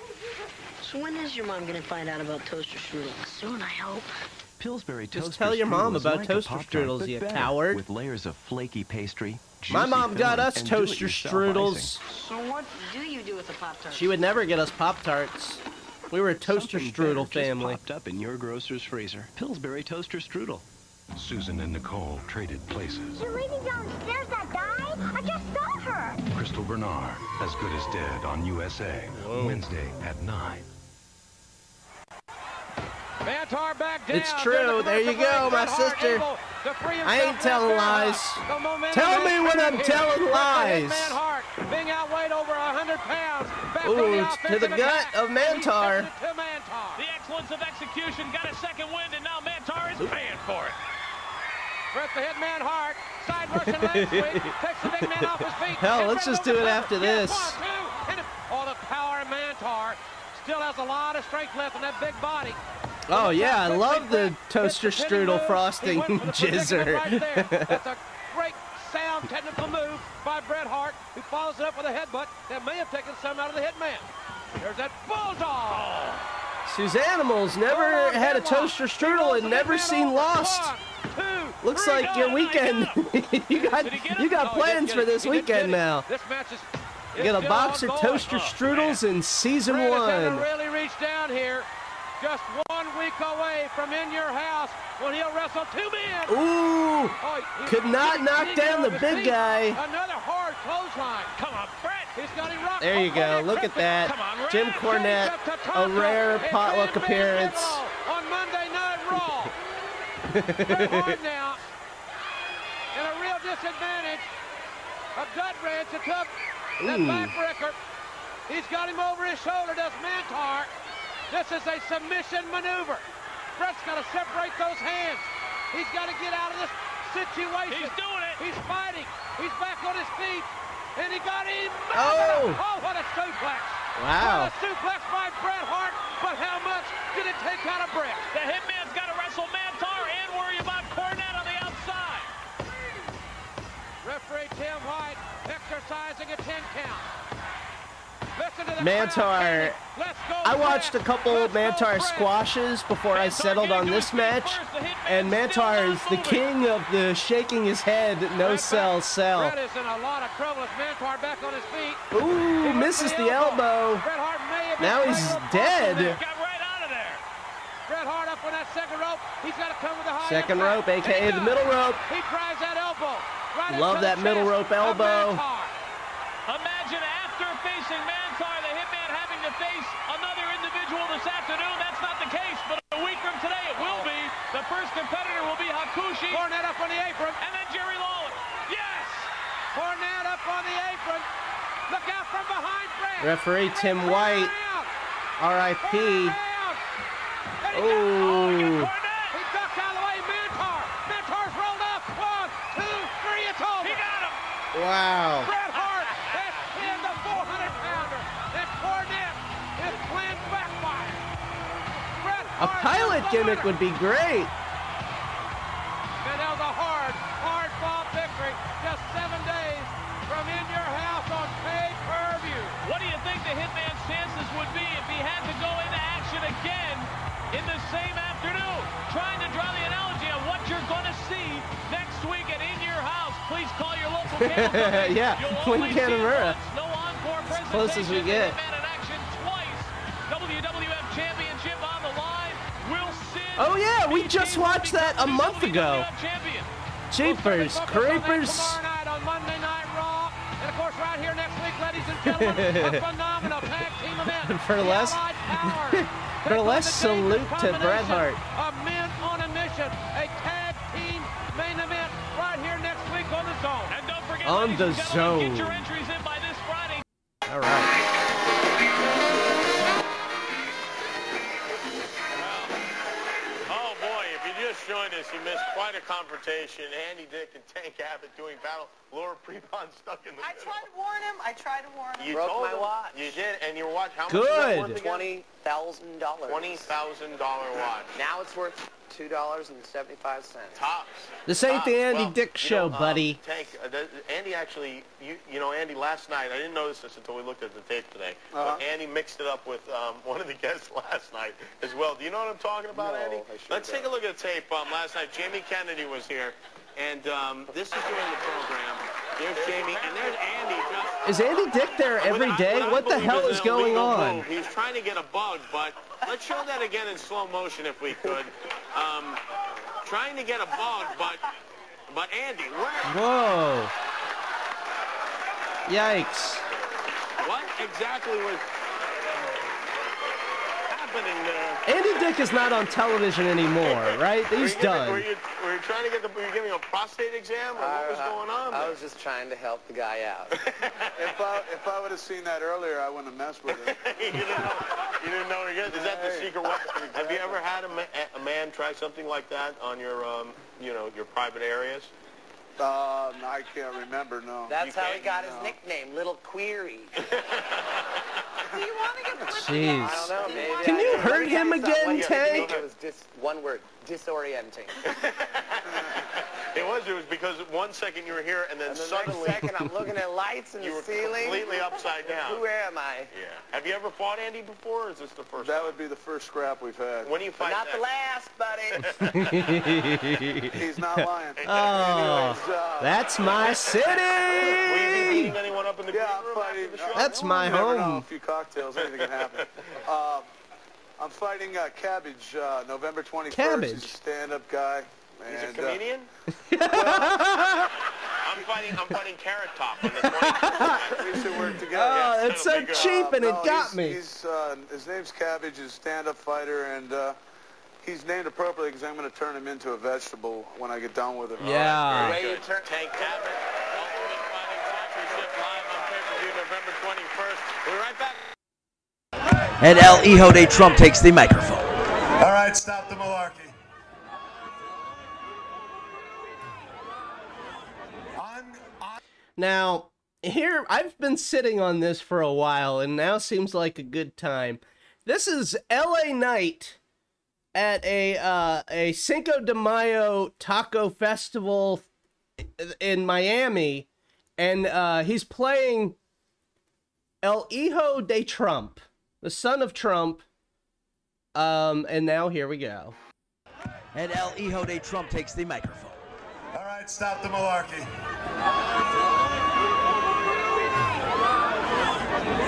So when is your mom gonna find out about toaster strudel? Soon, I hope. Pillsbury Just toaster tell your mom about like toaster strudels, you better, coward. With layers of flaky pastry. My mom got us toaster strudels. icing. So what do you do with the Pop-Tart? She would never get us Pop Tarts. We were a toaster Something strudel better just family. popped up in your grocer's freezer. Pillsbury toaster strudel. Susan and Nicole traded places. The lady downstairs that guy? I just saw her. Crystal Bernard, as good as dead on USA. Wednesday at 9. Mantaur back down. It's true. There you go, my sister. I ain't telling lies. Tell me when I'm telling lies. Hart being outweighed over 100 pounds. Back on Ooh, the to the gut attack. of Mantaur. He sends it to Mantaur. The excellence of execution got a second wind, and now Mantaur is paying for it. Bret the Hitman Hart. Side Russian leg sweep. Takes the big man off his feet. Hell, let's just do it after this. Yes, one, two, and it- Oh, the power of Mantaur. Still has a lot of strength left in that big body. Oh yeah, I love the toaster strudel frosting jizzer. Right. That's a great sound technical move by Bret Hart, who follows it up with a headbutt that may have taken some out of the Hitman. There's that bulldog. Suzanimals never had a toaster strudel and never seen Lost. Looks like your weekend. you got you got plans for this weekend now. This match is. You got a box of toaster oh, strudels in season Bret has had to one. really reach down here. Just one week away from in your house when he'll wrestle two men. Ooh, Oh, could not knock down the big feet. guy. Another hard clothesline. Come on, Bret. He's got him rocked. There you Oh, go. oh, Look at that. On, Jim Cornette, James up to a rare potluck appearance. On Monday Night Raw. Bret Hart now in a real disadvantage. A gut wrench, a tough that Ooh. backbreaker. He's got him over his shoulder, does Mantaur. This is a submission maneuver. Bret's got to separate those hands. He's got to get out of this situation. He's doing it. He's fighting. He's back on his feet. And he got him. Oh. Oh, what a suplex. Wow. What a suplex by Bret Hart. But how much did it take out of Bret? The Hitman's exercising a 10 count. Listen to the Mantaur. crowd. Let's go, I watched a couple Mantaur squashes before I settled on this match, and Mantaur is the king of the shaking his head, no sell, sell. Bret is in a lot of trouble as Mantaur back on his feet. Ooh, misses the elbow. Bret Hart may have Now he's dead. bump in there. Bret Hart up on that second rope. He's got to come with the high Second impact. rope, aka the middle rope. He drives that elbow. Right Love that middle rope elbow. Imagine after facing Mantaur, the hitman having to face another individual this afternoon. That's not the case, but a week from today it will be. The first competitor will be Hakushi. Cornette up on the apron. And then Jerry Lawler. Yes! Cornette up on the apron. Look out from behind, Brad. Referee Tim White. R.I.P. Oh. Wow. A pilot gimmick would be great. And that was a hard, hard fought victory. Just seven days from in your house on pay-per-view. What do you think the Hitman's chances would be if he had to go into action again in the same afternoon? Trying to draw the analogy of what you're going to see next week at In Your House. Please call your local cable company. Yeah, You'll Quinn only Canamura. No encore As close as we presentation. get. Oh yeah, we just watched that a month ago. Jeepers, creepers. On Monday Night Raw. And of course, right here next week, ladies and gentlemen, a phenomenal tag team event. For less, for less salute to Bret Hart. A men on a mission, a tag team main event right here next week on the zone. And don't forget, On the and get your zone. Confrontation. Andy Dick and Tank Abbott doing battle. Laura Prepon stuck in the I middle. tried to warn him. I tried to warn him. You Broke told my him. watch. You did, and your watch. How much Good. was that worth again? Twenty thousand dollars. Twenty thousand dollar watch. Now it's worth two dollars and seventy-five cents. Tops. This ain't the Tops. Andy Well, Dick you show, know, um, buddy. Tank, uh, Andy actually, you you know, Andy last night. I didn't notice this until we looked at the tape today. Uh-huh. But Andy mixed it up with um, one of the guests last night as well. Do you know what I'm talking about, No, Andy? I sure Let's take a look at the tape. Um, last night, Jamie Kennedy was here, and um, this is during the program. There's Jamie, and there's Andy. Just Is Andy Dick there every day? What the hell is going on? He's trying to get a bug, but let's show that again in slow motion if we could. Um, trying to get a bug, but but Andy, where? Whoa. Yikes. What exactly was happening there? Andy Dick is not on television anymore, right? Were He's you giving- Were you, were you trying to get the? Were you giving a prostate exam, or what was going on? I there? was just trying to help the guy out. If I if I would have seen that earlier, I wouldn't have messed with him. you didn't know. You didn't know. Is that the secret weapon? Have you ever had a, ma- a man try something like that on your, um, you know, your private areas? Uh, I can't remember. No. That's how he got his nickname, Little Query. Do you want to get the Jeez. I don't know, maybe. Can you did. hurt Let me tell him again, One year, Tank? It was just one word, disorienting. It was. It was because one second you were here, and then And the suddenly next second, I'm looking at lights in you the were ceiling. completely upside down. Who am I? Yeah. Have you ever fought Andy before, or is this the first? That would be the first scrap we've had. When do you But fight not the last, buddy. He's not lying. Oh, Anyways, uh, that's my Will you be city. anyone up in the Yeah, green I'm room fighting. after the show? That's You my never know, home. A few cocktails, anything can happen. um, I'm fighting uh, Cabbage uh, November 21st. Cabbage? He's a stand-up guy. He's a and, uh, comedian. I'm fighting. I'm fighting Carrot Top on the 20th. we should work together. Oh, Yes, it's so that'll be good. cheap and it no, got he's, me. He's, uh, his name's Cabbage. He's a stand-up fighter, and uh, he's named appropriately because I'm going to turn him into a vegetable when I get done with him. Yeah. Very good. Tank Abbott, Ultimate Fighting Championship live on pay-per-view November 21st. We'll be right back. And El Hijo de Trump takes the microphone. All right, stop the malarkey. Now, here I've been sitting on this for a while and now seems like a good time. This is LA Knight at a uh, a Cinco de Mayo taco festival in Miami and uh, he's playing El Hijo de Trump, the son of Trump. Um, and now here we go. And El Hijo de Trump takes the microphone. All right, stop the malarkey.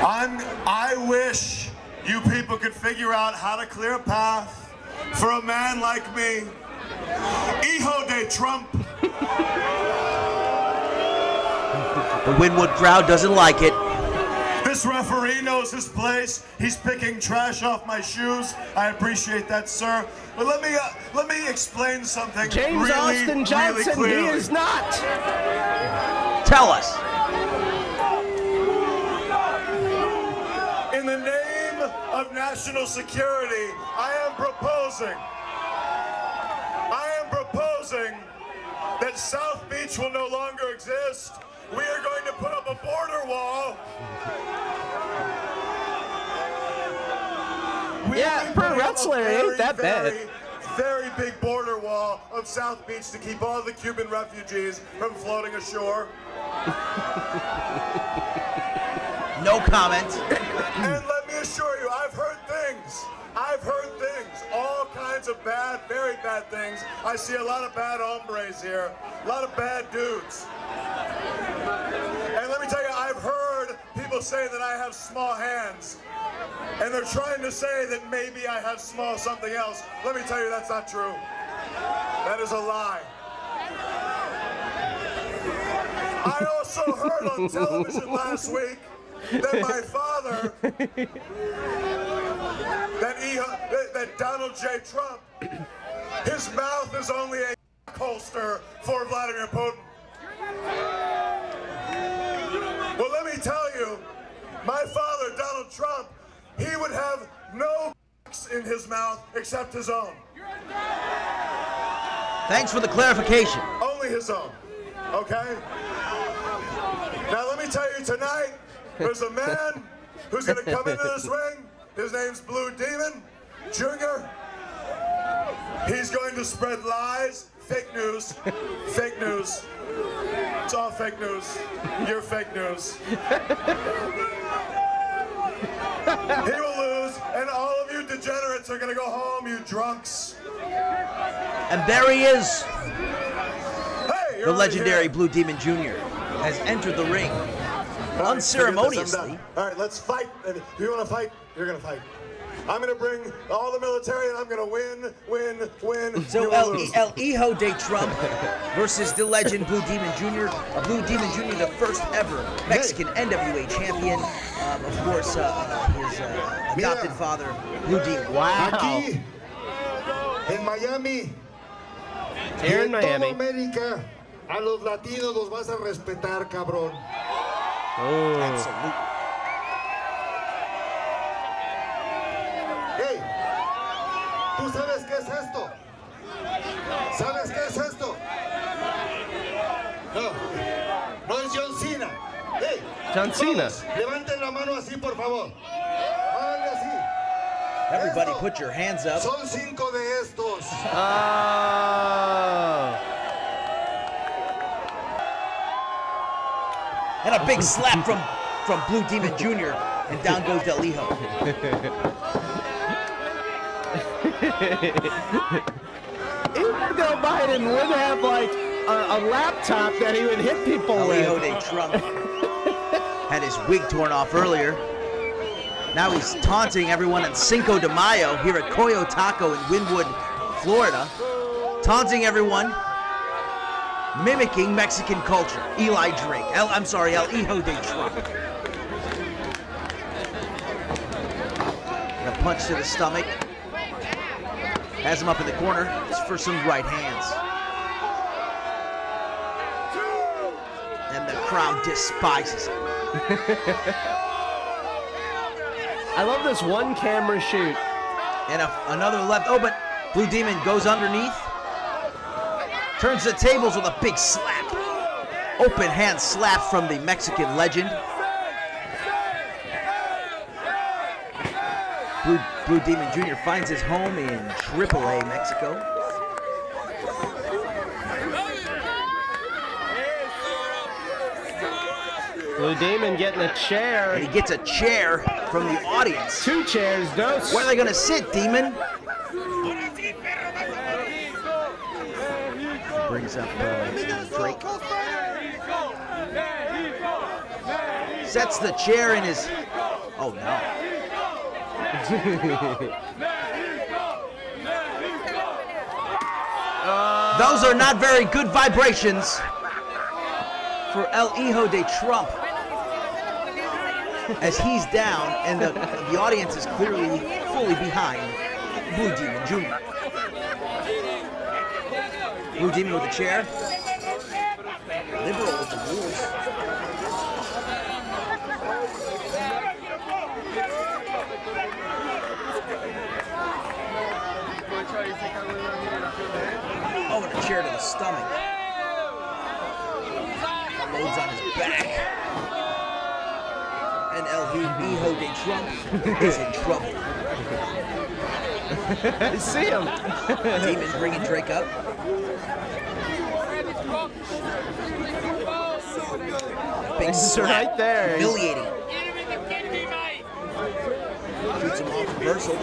I'm, I wish you people could figure out how to clear a path for a man like me. Hijo de Trump. The Wynwood crowd doesn't like it. This referee knows his place. He's picking trash off my shoes. I appreciate that, sir. But let me uh, let me explain something James really, Austin really Johnson, he is not. Tell us. In the name of national security, I am proposing. I am proposing that South Beach will no longer exist. We are going to put up a border wall. We Yeah, will be for a wrestler, it very, ain't that bad. very, Very big border wall of South Beach to keep all the Cuban refugees from floating ashore. No comment. And let me assure you, I've heard things. I've heard things. All kinds of bad, very bad things. I see a lot of bad hombres here. A lot of bad dudes. And let me tell you, I've heard people say that I have small hands. And they're trying to say that maybe I have small something else. Let me tell you, that's not true. That is a lie. I also heard on television last week that my father, that, he, that, that Donald J. Trump, his mouth is only a holster for Vladimir Putin. Well, let me tell you, my father, Donald Trump, he would have no in his mouth except his own. Thanks for the clarification. Only his own. Okay? Now let me tell you tonight, there's a man who's gonna come into this ring. His name's Blue Demon Jr. He's going to spread lies, fake news, fake news. It's all fake news. You're fake news. he will lose, and all of you degenerates are gonna go home, you drunks. And there he is. Hey, The legendary Blue Demon Jr. has entered the ring right, forget this, I'm unceremoniously. All right, let's fight. If you want to fight, you're going to fight. I'm going to bring all the military, and I'm going to win, win, win. So El, lose. El Hijo de Trump versus the legend Blue Demon Jr. Uh, Blue Demon Jr., the first ever Mexican NWA champion. Um, of course, uh, his uh, adopted father, Blue Demon. Aquí, en Miami, Here in Miami. toda América, a los latinos los vas a respetar, cabrón. Oh. Hey, John Cena. levanten la mano así, por favor. Everybody put your hands up. Son cinco de estos. Oh. And a big slap from, from Blue Demon Jr. And down goes Del Hijo. Even Joe Biden would have like a, a laptop that he would hit people El with. Hijo de Trump had his wig torn off earlier. Now he's taunting everyone at Cinco de Mayo here at Coyo Taco in Wynwood, Florida. Taunting everyone, mimicking Mexican culture. Eli Drake. El, I'm sorry, El Hijo de Trump. And a punch to the stomach. Has him up in the corner for some right hands. And the crowd despises him. I love this one camera shoot. And a, another left. Oh, but Blue Demon goes underneath. Turns the tables with a big slap. Open hand slap from the Mexican legend. Blue, Blue Demon Jr. finds his home in AAA, Mexico. Blue Demon getting a chair. And he gets a chair from the audience. Two chairs. Where are they going to sit, Demon? Brings up uh, Drake. Sets the chair in his. Oh no. Those are not very good vibrations for El Hijo de Trump. As he's down, and the, the audience is clearly fully behind Blue Demon Jr. Blue Demon with the chair. Liberal with the rules. Oh, and a chair to the stomach. unloads on his back. And El Hijo de Trump is in trouble. See him. Demon bringing Drake up. Big slap. right there. Humiliating. Shoots him off reversal.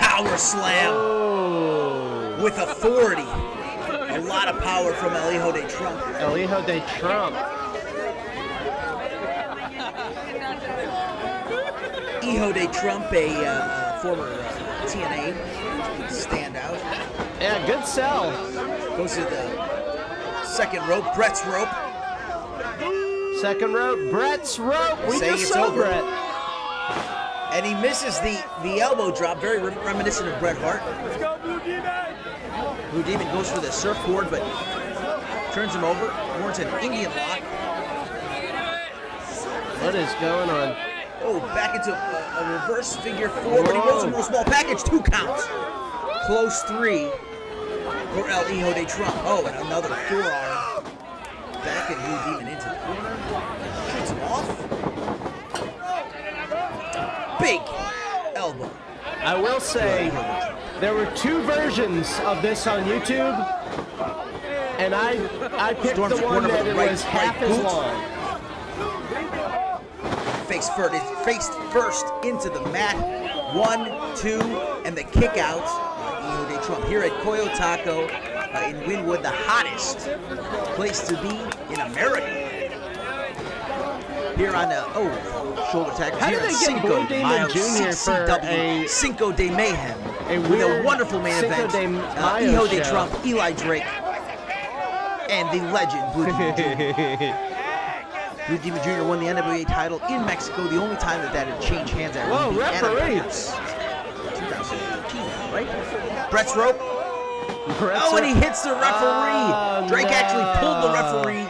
Power slam oh. with authority. A lot of power from El Hijo de Trump. El Hijo de Trump. Hijo de Trump, a uh, former uh, TNA standout. Yeah, good sell. Goes to the second rope, Brett's rope. Second rope, Brett's rope. We Saying just it's saw over. Brett. And he misses the, the elbow drop, very re- reminiscent of Bret Hart. Let's go, Blue Demon! Blue Demon goes for the surfboard, but turns him over. Warrants an Indian lock. What is going on? Oh, back into a, a reverse figure four, but he rolls into a small package. Two counts. Close three for El Hijo de Trump. Oh, and another forearm. Back and Blue Demon into the corner. Shoots him off. Big elbow. I will say there were two versions of this on YouTube, and I I picked Storms the one that it right- was half right as long. Face first, faced first into the mat. One, two, and the kick out. Hijo de Trump here at Coyo Taco uh, in Wynwood, the hottest place to be in America. Here on the oh shoulder tackle How here did they get Cinco Blue de Demon Jr. for a- Cinco de Mayhem a with a wonderful main Cinco event. de uh, Hijo de? Trump, Eli Drake, and the legend Blue Demon Jr. Blue Demon Jr. won the NWA title in Mexico, the only time that that had changed hands at Whoa, Ruby referee. 2018, right? Brett's rope. Brett's oh, and he hits the referee. Oh, Drake actually pulled the referee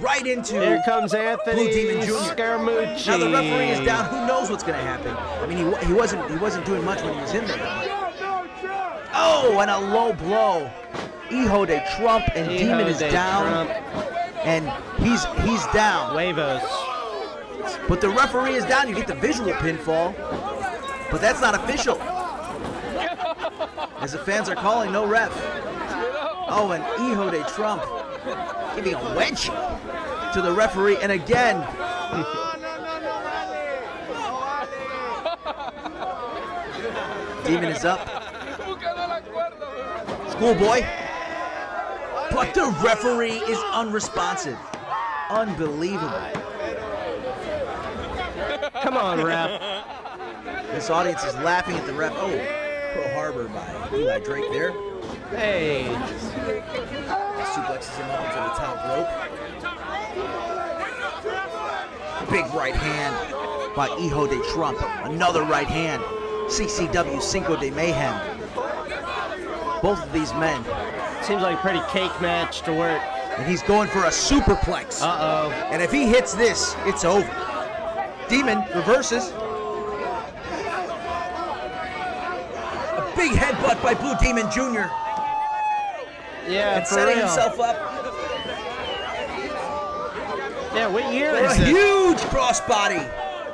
right into Here comes Anthony Blue Demon Jr. Scaramucci. Now the referee is down. Who knows what's going to happen? I mean, he, he wasn't he wasn't doing much when he was in there. Oh, and a low blow. Hijo de Trump and Hijo Demon is de down, and he's he's down. Huevos. But the referee is down. You get the visual pinfall, but that's not official. As the fans are calling, no ref. Oh, and Hijo de Trump giving a wedge to the referee, and again. Demon is up. Schoolboy. But the referee is unresponsive. Unbelievable. Come on, ref. This audience is laughing at the ref. Oh, Pearl Harbor by Eli Drake there. Hey. Suplexes him up into the top rope. Big right hand by Hijo de Trump. Another right hand. CCW Cinco de Mayhem. Both of these men. Seems like a pretty cake match to work. And he's going for a superplex. Uh-oh. And if he hits this, it's over. Demon reverses. A big headbutt by Blue Demon Jr. Yeah, and setting real. himself up Yeah, what year for is a it? huge crossbody.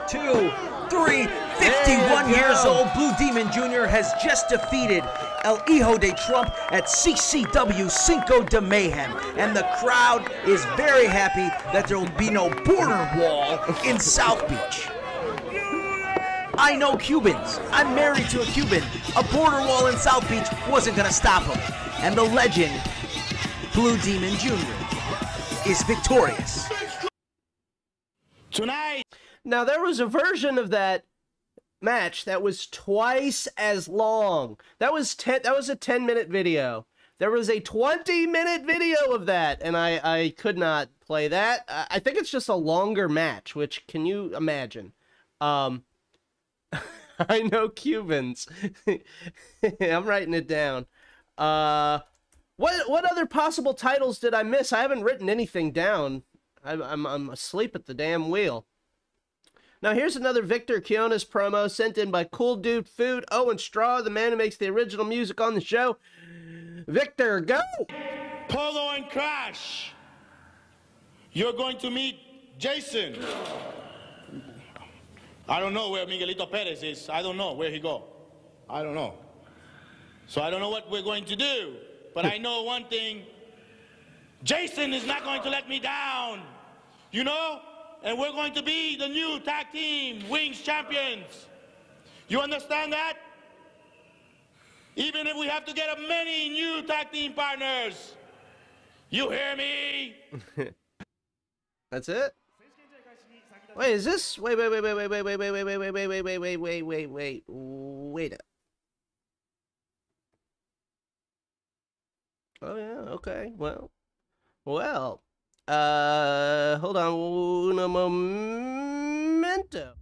Two, three, 51 years go. old. Blue Demon Jr. has just defeated El Hijo de Trump at CCW Cinco de Mayhem. And the crowd is very happy that there will be no border wall in South Beach. I know Cubans. I'm married to a Cuban. A border wall in South Beach wasn't going to stop him. And the legend, Blue Demon Jr., is victorious. Tonight. Now there was a version of that match that was twice as long. That was ten. That was a ten minute video. There was a twenty minute video of that, and I I could not play that. I I think it's just a longer match. Which can you imagine? Um, I know Cubans. I'm writing it down. Uh, what what other possible titles did I miss? I haven't written anything down. I'm I'm, I'm asleep at the damn wheel. Now here's another Victor Quiñones promo sent in by Cool Dude Food, Owen Straw, the man who makes the original music on the show. Victor, go! Polo and Crash. You're going to meet Jason. I don't know where Miguelito Perez is. I don't know where he go. I don't know. So I don't know what we're going to do. But I know one thing. Jason is not going to let me down. You know? And we're going to be the new tag team Wings champions. You understand that? Even if we have to get many new tag team partners. You hear me? That's it? Wait, is this? Wait, wait, wait, wait, wait, wait, wait, wait, wait, wait, wait, wait, wait, wait, wait, wait, wait, wait, wait. Oh yeah, okay. Well, well. Uh, hold on, un momento.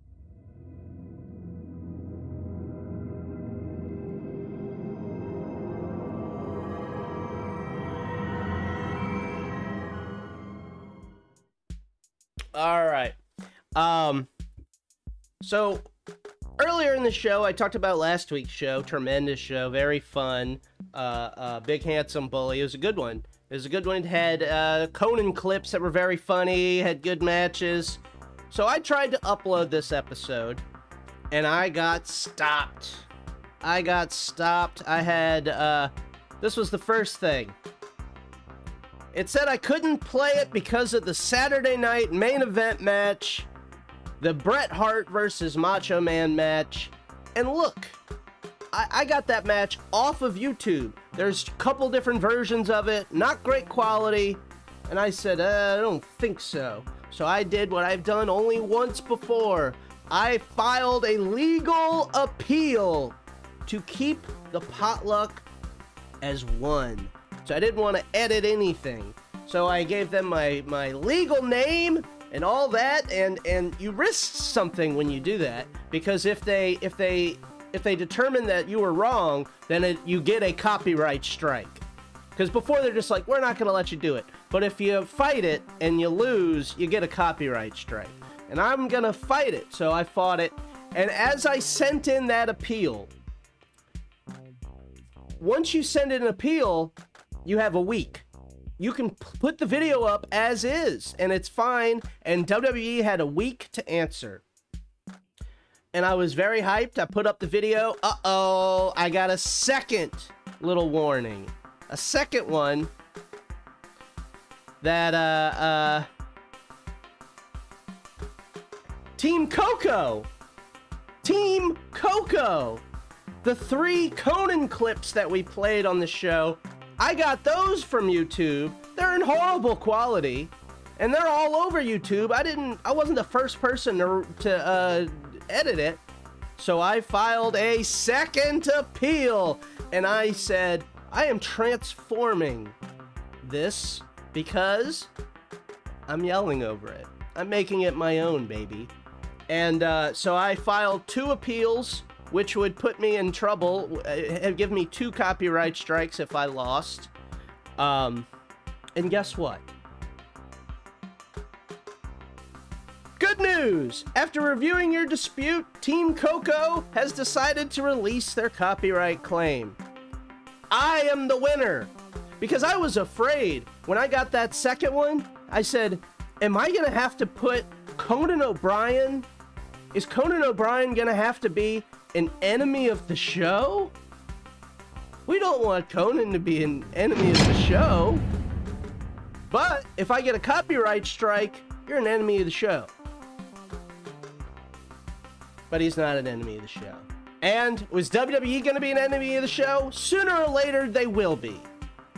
All right. Um, so earlier in the show, I talked about last week's show. Tremendous show, very fun. Uh, uh, big handsome bully. It was a good one. It was a good one. It had uh, Conan clips that were very funny. Had good matches. So I tried to upload this episode, and I got stopped. I got stopped. I had. Uh, this was the first thing. It said I couldn't play it because of the Saturday night main event match, the Bret Hart versus Macho Man match. And look, I, I got that match off of YouTube. There's a couple different versions of it, not great quality. And I said, uh, I don't think so. So I did what I've done only once before. I filed a legal appeal to keep the potluck as one. So I didn't want to edit anything. So I gave them my, my legal name and all that and and you risk something when you do that because if they if they if they determine that you were wrong, then it, you get a copyright strike. Because before they're just like, we're not going to let you do it. But if you fight it and you lose, you get a copyright strike. And I'm going to fight it. So I fought it. And as I sent in that appeal, once you send in an appeal, you have a week. You can put the video up as is, and it's fine. And WWE had a week to answer. And I was very hyped. I put up the video. Uh oh, I got a second little warning. A second one that, uh, uh, Team Coco. Team Coco. The three Conan clips that we played on the show, I got those from YouTube. They're in horrible quality, and they're all over YouTube. I didn't, I wasn't the first person to, to uh, edit it. So I filed a second appeal, and I said, I am transforming this because I'm yelling over it. I'm making it my own, baby. And uh, so I filed two appeals, which would put me in trouble, uh, give me two copyright strikes if I lost. Um, and guess what? News! After reviewing your dispute, Team Coco has decided to release their copyright claim. I am the winner! Because I was afraid when I got that second one, I said, Am I gonna have to put Conan O'Brien? Is Conan O'Brien gonna have to be an enemy of the show? We don't want Conan to be an enemy of the show. But if I get a copyright strike, you're an enemy of the show. But he's not an enemy of the show. And was WWE going to be an enemy of the show? Sooner or later, they will be.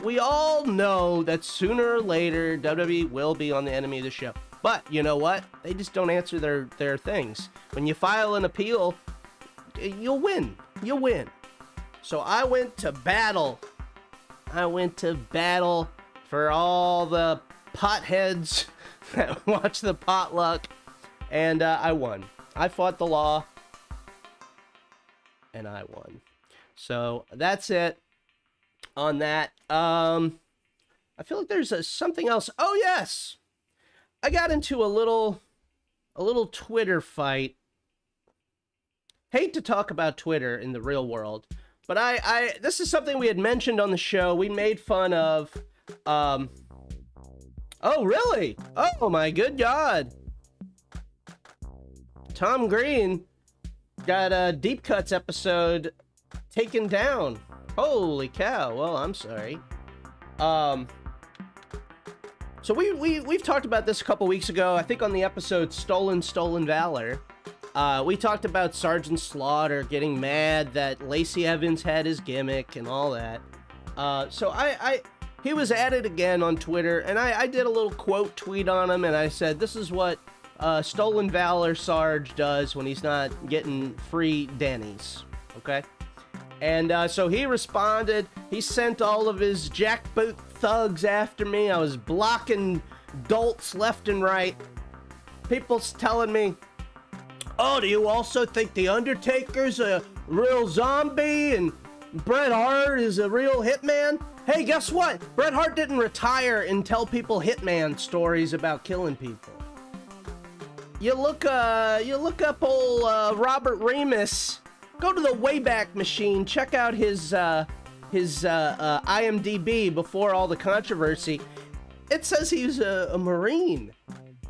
We all know that sooner or later, WWE will be on the enemy of the show. But you know what? They just don't answer their, their things. When you file an appeal, you'll win. You'll win. So I went to battle. I went to battle for all the potheads that watch the potluck. And uh, I won. I fought the law. And I won. So that's it on that. Um, I feel like there's a, something else. Oh yes, I got into a little, a little Twitter fight. Hate to talk about Twitter in the real world, but I, I, this is something we had mentioned on the show. We made fun of Um. Oh, really? Oh, my good God. Tom Green got a Deep Cuts episode taken down. Holy cow. Well, I'm sorry. Um. So we, we, we've talked about this a couple weeks ago, I think on the episode Stolen, Stolen Valor. Uh, we talked about Sergeant Slaughter getting mad that Lacey Evans had his gimmick and all that. Uh, so I, I, he was at it again on Twitter, and I, I did a little quote tweet on him, and I said, "This is what uh, Stolen Valor Sarge does when he's not getting free Denny's." Okay, and uh, so he responded. He sent all of his jackboot thugs after me. I was blocking dolts left and right. People's telling me, "Oh, do you also think the Undertaker's a real zombie and Bret Hart is a real hitman?" Hey, guess what? Bret Hart didn't retire and tell people hitman stories about killing people. You look, uh, you look up old uh, Robert Remus. Go to the Wayback Machine. Check out his, uh, his uh, uh, IMDb before all the controversy. It says he's a, a Marine.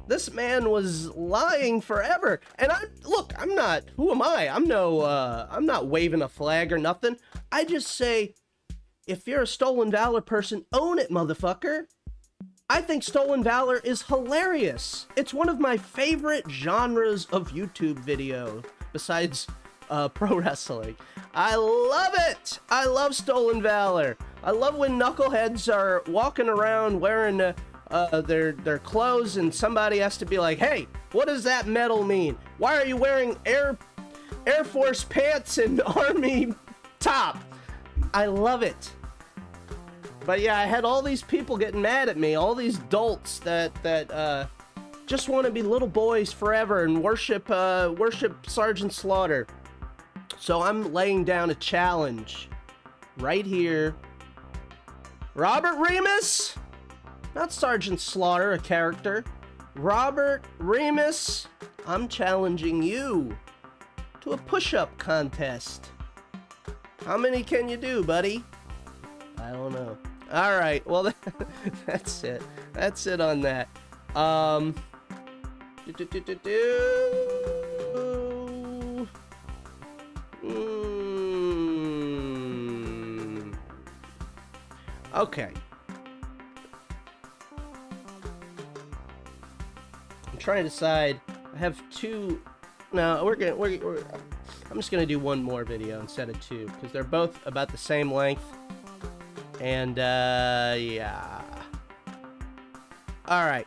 This man was lying forever. And I look, I'm not. Who am I? I'm no. Uh, I'm not waving a flag or nothing. I just say if you're a Stolen Valor person, own it, motherfucker. I think Stolen Valor is hilarious. It's one of my favorite genres of YouTube video, besides uh, pro wrestling. I love it. I love Stolen Valor. I love when knuckleheads are walking around wearing uh, uh, their their clothes, and somebody has to be like, "Hey, what does that medal mean? Why are you wearing Air Air Force pants and Army top?" I love it. But yeah, I had all these people getting mad at me, all these dolts that that uh, just want to be little boys forever and worship uh, worship Sergeant Slaughter. So I'm laying down a challenge right here. Robert Remus, not Sergeant Slaughter, a character. Robert Remus, I'm challenging you to a push-up contest. How many can you do, buddy? I don't know. All right. Well, that's it. That's it on that. Um. do, do, do, do. Mm. Okay. I'm trying to decide. I have two. No, we're gonna. We're, we're, I'm just gonna do one more video instead of two because they're both about the same length. And uh, yeah. All right.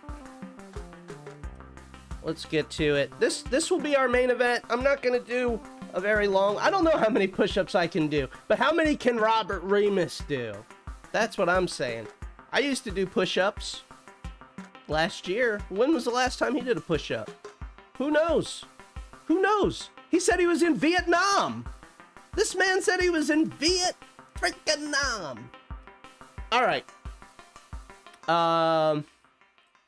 Let's get to it. This this will be our main event. I'm not gonna do a very long. I don't know how many push-ups I can do, but how many can Robert Remus do? That's what I'm saying. I used to do push-ups last year. When was the last time he did a push-up? Who knows? Who knows? He said he was in Vietnam. This man said he was in Viet freaking Nam. All right. Um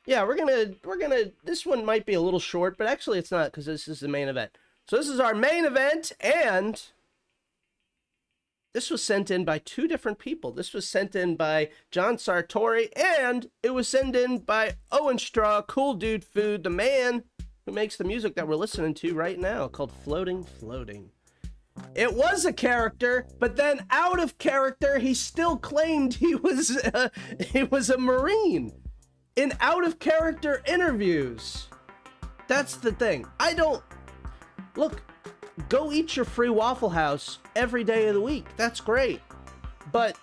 yeah, we're to we're to this one might be a little short, but actually it's not cuz this is the main event. So this is our main event and this was sent in by two different people. This was sent in by John Sartori and it was sent in by Owen Straw, Cool Dude Food, the man who makes the music that we're listening to right now called Floating Floating. It was a character, but then out of character, he still claimed he was uh, he was a marine in out of character interviews. That's the thing. I don't look. Go eat your free Waffle House every day of the week. That's great, but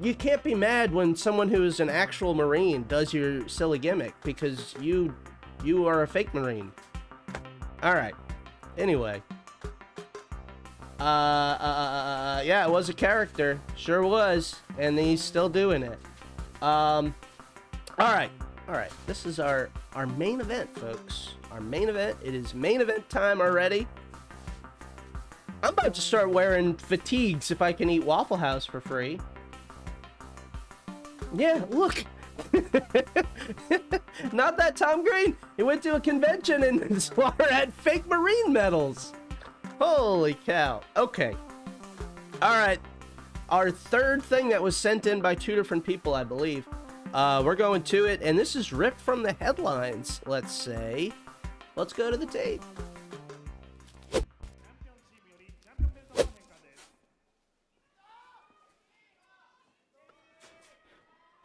you can't be mad when someone who is an actual marine does your silly gimmick because you you are a fake marine. All right. Anyway. Uh, uh, uh, yeah, it was a character. Sure was. And he's still doing it. Um, all right. All right. This is our, our main event, folks. Our main event. It is main event time already. I'm about to start wearing fatigues if I can eat Waffle House for free. Yeah, look. Not that Tom Green. He went to a convention and Slaughter had fake Marine medals. Holy cow. Okay. All right. our third thing that was sent in by two different people, I believe. Uh, we're going to it, and this is ripped from the headlines, let's say. Let's go to the tape.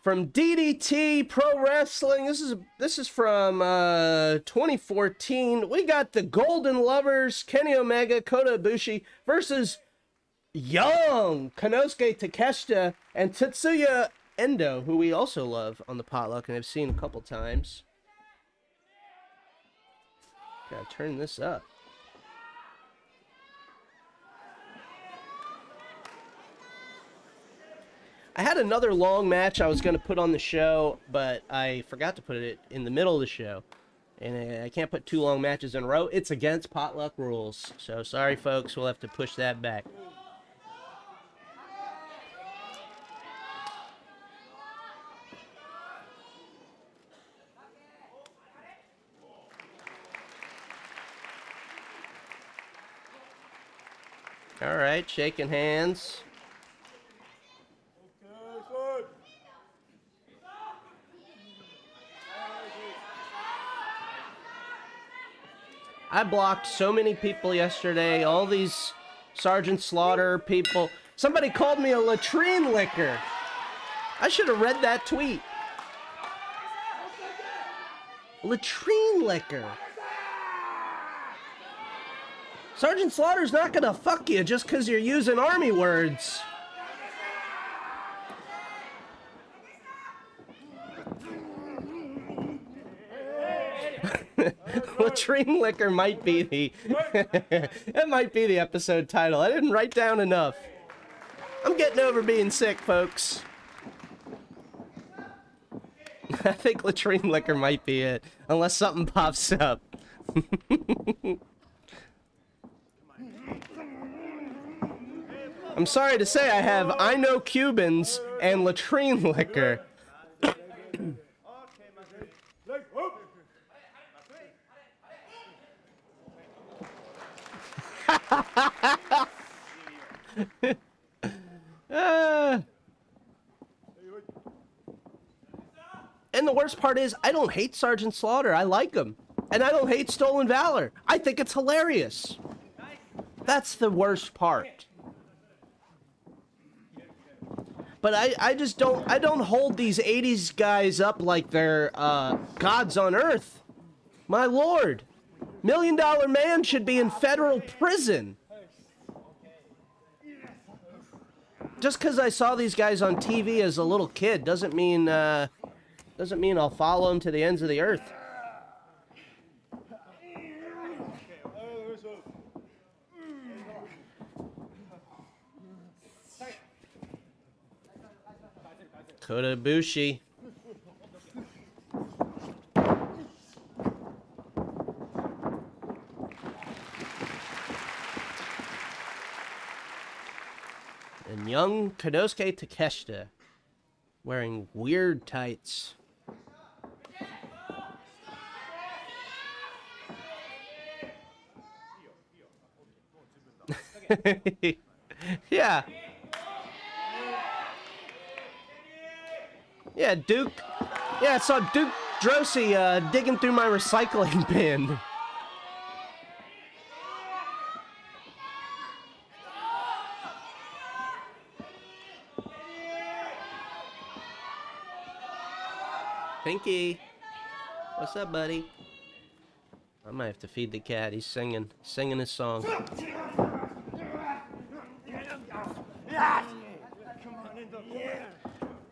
From DDT Pro Wrestling, this is this is from uh, 2014. We got the Golden Lovers, Kenny Omega, Kota Ibushi versus young Konosuke Takeshita and Tetsuya Endo, who we also love on the potluck and have seen a couple times. Gotta turn this up. I had another long match I was going to put on the show, but I forgot to put it in the middle of the show. And I can't put two long matches in a row. It's against potluck rules. So sorry, folks. We'll have to push that back. All right, shaking hands. I blocked so many people yesterday. All these Sergeant Slaughter people. Somebody called me a latrine licker. I should have read that tweet. Latrine licker. Sergeant Slaughter's not gonna fuck you just because you're using army words. Latrine liquor might be the it might be the episode title. I didn't write down enough. I'm getting over being sick, folks. I think latrine liquor might be it, unless something pops up. I'm sorry to say I have I know Cubans and latrine liquor. And the worst part is, I don't hate Sergeant Slaughter. I like him. And I don't hate Stolen Valor. I think it's hilarious. That's the worst part. But I, I just don't I don't hold these 80s guys up like they're uh, gods on earth. My lord. Million Dollar Man should be in federal prison. Just because I saw these guys on TV as a little kid doesn't mean uh, doesn't mean I'll follow them to the ends of the earth. Kota. And young Konosuke Takeshita wearing weird tights. yeah. Yeah, Duke. Yeah, I saw Duke Droese uh, digging through my recycling bin. Pinky. What's up, buddy? I might have to feed the cat. He's singing, singing his song.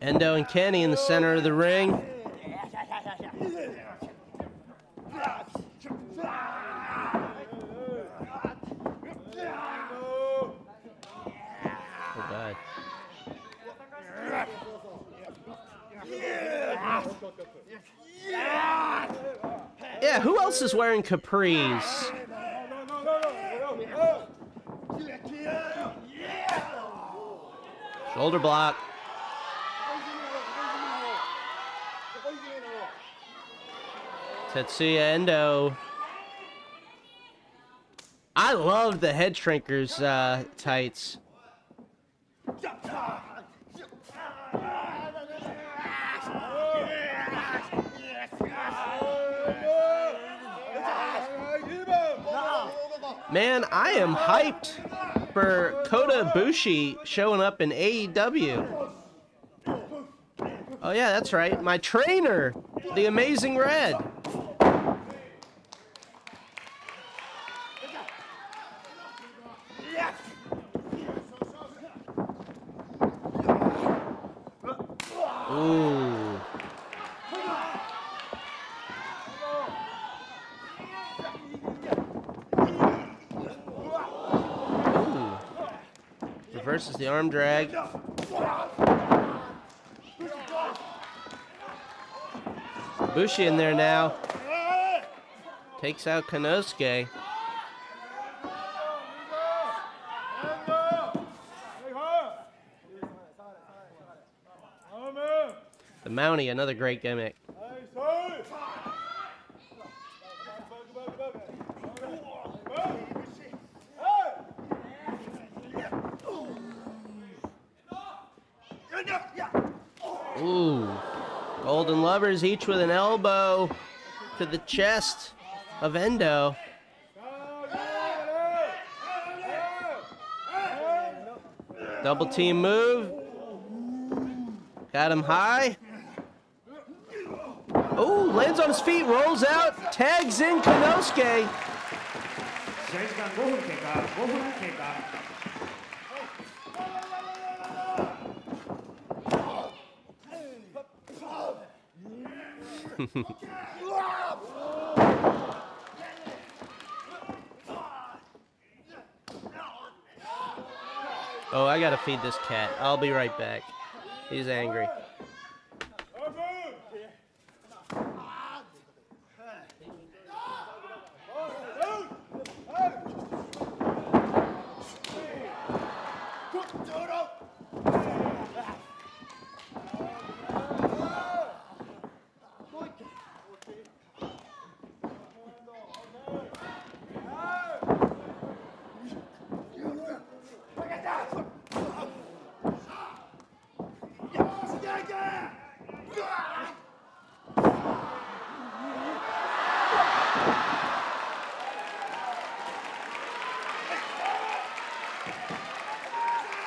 Endo and Kenny in the center of the ring. Oh God. Yeah, who else is wearing capris? Shoulder block. Tetsuya Endo. I love the head shrinkers uh, tights. Man, I am hyped for Kota Ibushi showing up in AEW. Oh yeah, that's right. My trainer, the Amazing Red. Ooh. Ooh. Reverses the arm drag. Bushi in there now. Takes out Konosuke. The Mountie, another great gimmick. Ooh. Golden Lovers, each with an elbow to the chest of Endo. Double team move. Got him high. Oh, lands on his feet, rolls out, tags in Konosuke. Oh, I gotta feed this cat. I'll be right back. He's angry.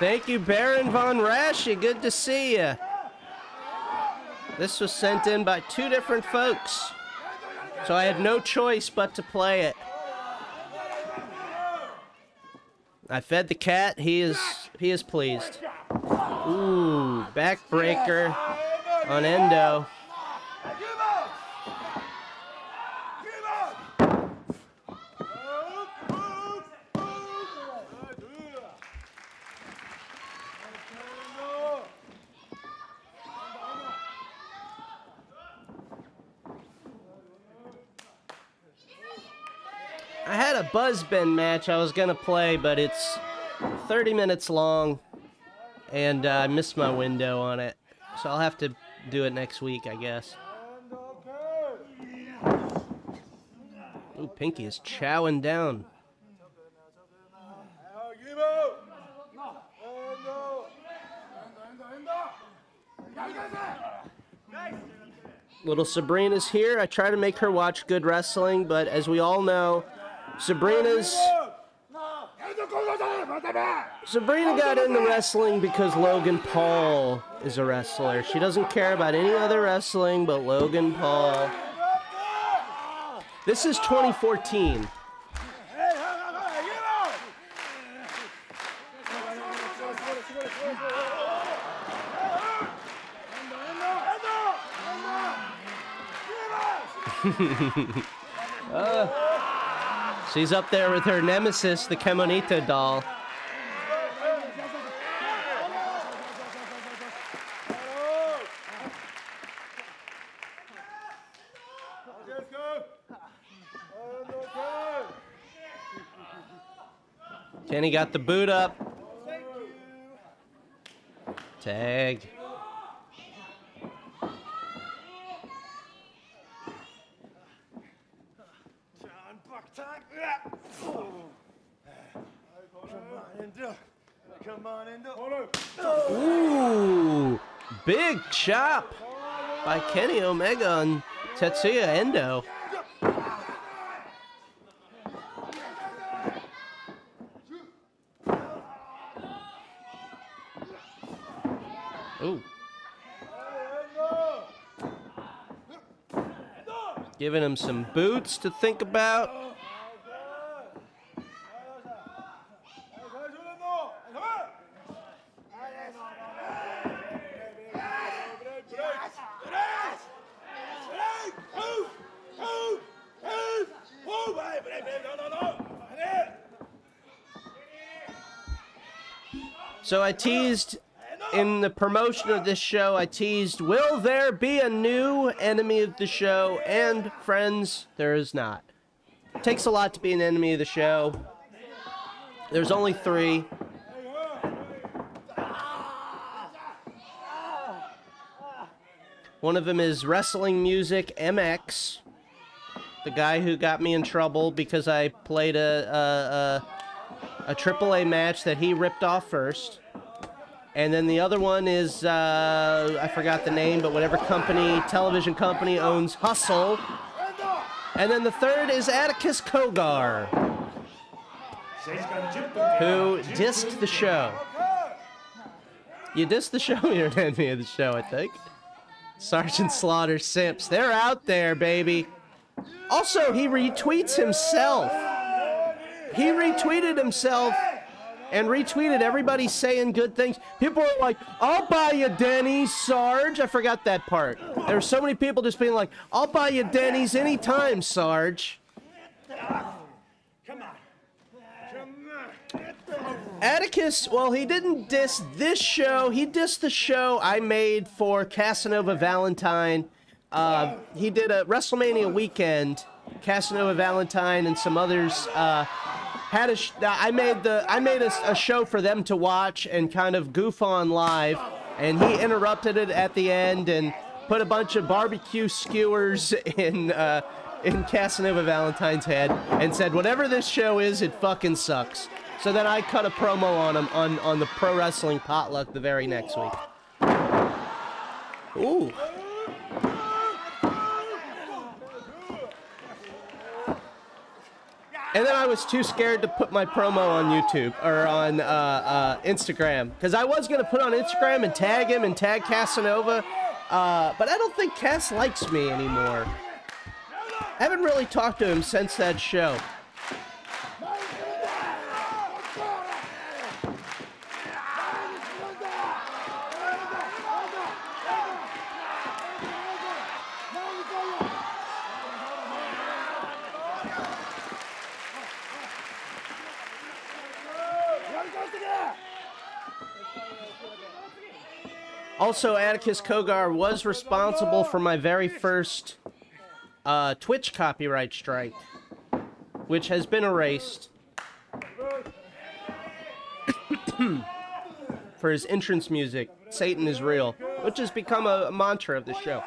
Thank you, Baron Von Raschie. Good to see you. This was sent in by two different folks, so I had no choice but to play it. I fed the cat. He is he is pleased. Ooh, backbreaker on Endo. I Buzzbin match I was gonna play, but it's 30 minutes long, and uh, I missed my window on it. So I'll have to do it next week, I guess. Ooh, Pinky is chowing down. Little Sabrina's here. I try to make her watch good wrestling, but as we all know, Sabrina's Sabrina got into wrestling because Logan Paul is a wrestler. She doesn't care about any other wrestling but Logan Paul. This is 2014. Uh, she's up there with her nemesis, the Kemonita doll. Kenny got the boot up. Tag. Ooh, big chop by Kenny Omega and Tetsuya Endo. Ooh. Giving him some boots to think about. So I teased in the promotion of this show, I teased, will there be a new enemy of the show? And friends, there is not. It takes a lot to be an enemy of the show. There's only three. One of them is Wrestling Music MX, the guy who got me in trouble because I played a, a, a, a AAA match that he ripped off first. And then the other one is, uh, I forgot the name, but whatever company, television company owns Hustle. And then the third is Atticus Cogar, who dissed the show. You dissed the show, you're an enemy of the show, I think. Sergeant Slaughter Simps, they're out there, baby. Also, he retweets himself. He retweeted himself and retweeted everybody saying good things. People are like, I'll buy you Denny's, Sarge. I forgot that part. There were so many people just being like, I'll buy you Denny's anytime, Sarge. Come on. Atticus, well, he didn't diss this show. He dissed the show I made for Casanova Valentine. Uh, he did a WrestleMania weekend. Casanova Valentine and some others uh, had a. Sh- I made the. I made a, a show for them to watch and kind of goof on live, and he interrupted it at the end and put a bunch of barbecue skewers in uh, in Casanova Valentine's head and said, "Whatever this show is, it fucking sucks." So then I cut a promo on him on on the pro wrestling potluck the very next week. Ooh. And then I was too scared to put my promo on YouTube or on uh, uh, Instagram because I was gonna put on Instagram and tag him and tag Casanova, uh, but I don't think Cass likes me anymore. I haven't really talked to him since that show. Also, Atticus Cogar was responsible for my very first uh, Twitch copyright strike, which has been erased for his entrance music, Satan is Real, which has become a, mantra of the show.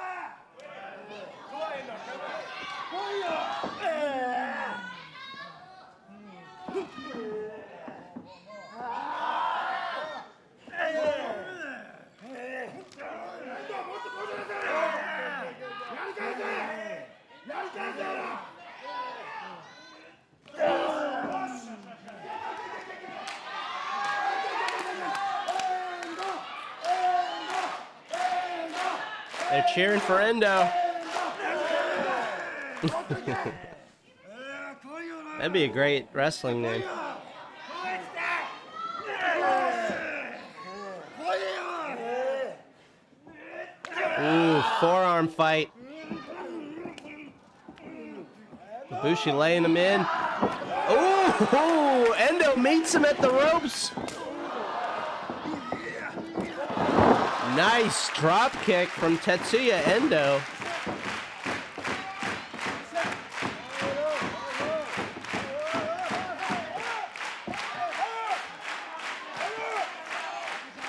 For Endo. That'd be a great wrestling name. Ooh, forearm fight. Bushi laying him in. Ooh, Endo meets him at the ropes. Nice drop kick from Tetsuya Endo.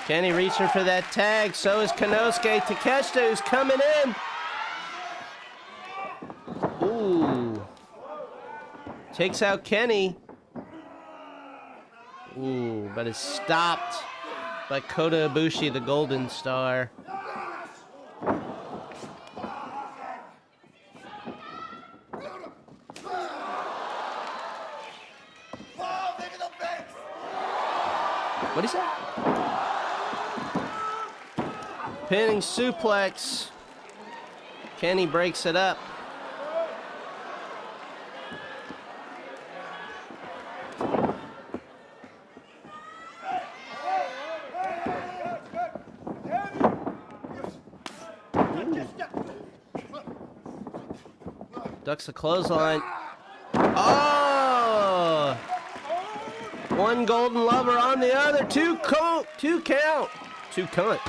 Kenny reaching for that tag. So is Konosuke Takeshita who's coming in. Ooh. Takes out Kenny. Ooh, but is stopped by Kota Ibushi, the Golden Star. What is that? Pinning suplex. Kenny breaks it up. Ducks the clothesline. Oh! One golden lover on the other. Two count. Two count. Two cunt.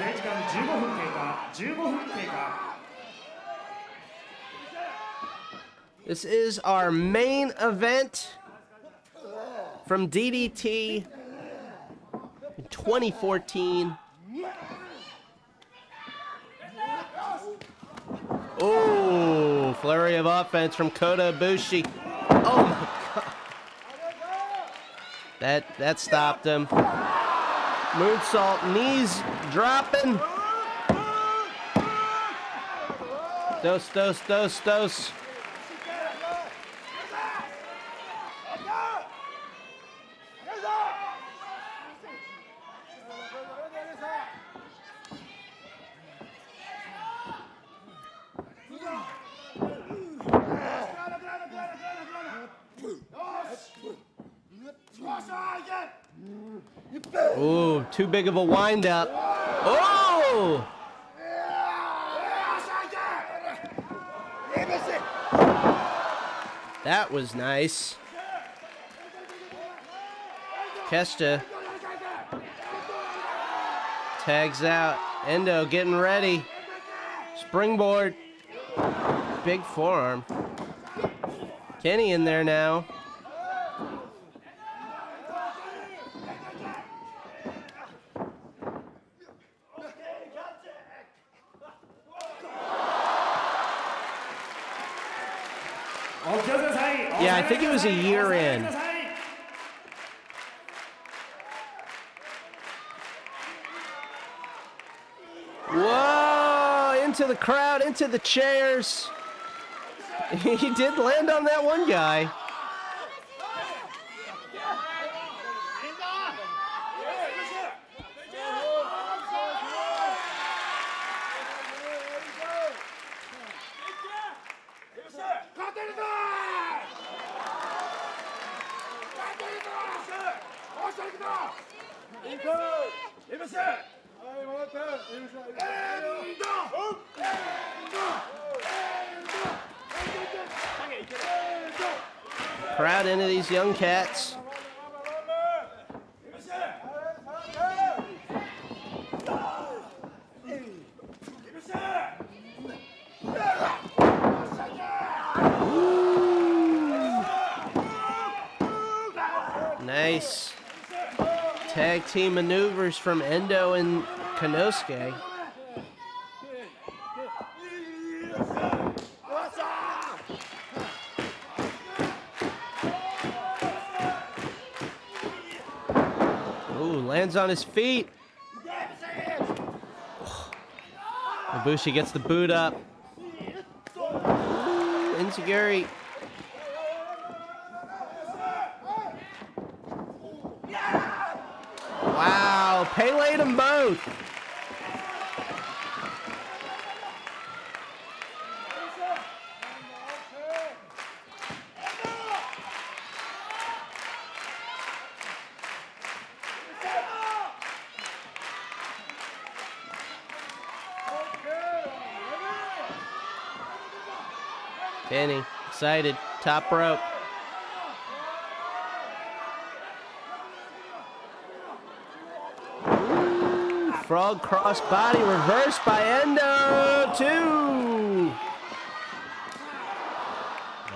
試合時間15分経過15分経過 This is our main event from DDT in 2014. Flurry of offense from Kota Ibushi. Oh my god. That that stopped him. Moonsault, knees dropping. Dos, dos, dos, dos. Too big of a windup. Oh! That was nice. Kesta tags out. Endo getting ready. Springboard. Big forearm. Kenny in there now. Yeah, I think it was a year in. Whoa! Into the crowd, into the chairs. He did land on that one guy. Team maneuvers from Endo and Konosuke. Ooh, lands on his feet. Ibushi gets the boot up. Ooh. Wow, Pele them both. Kenny, excited, top rope. Frog cross body reversed by Endo two.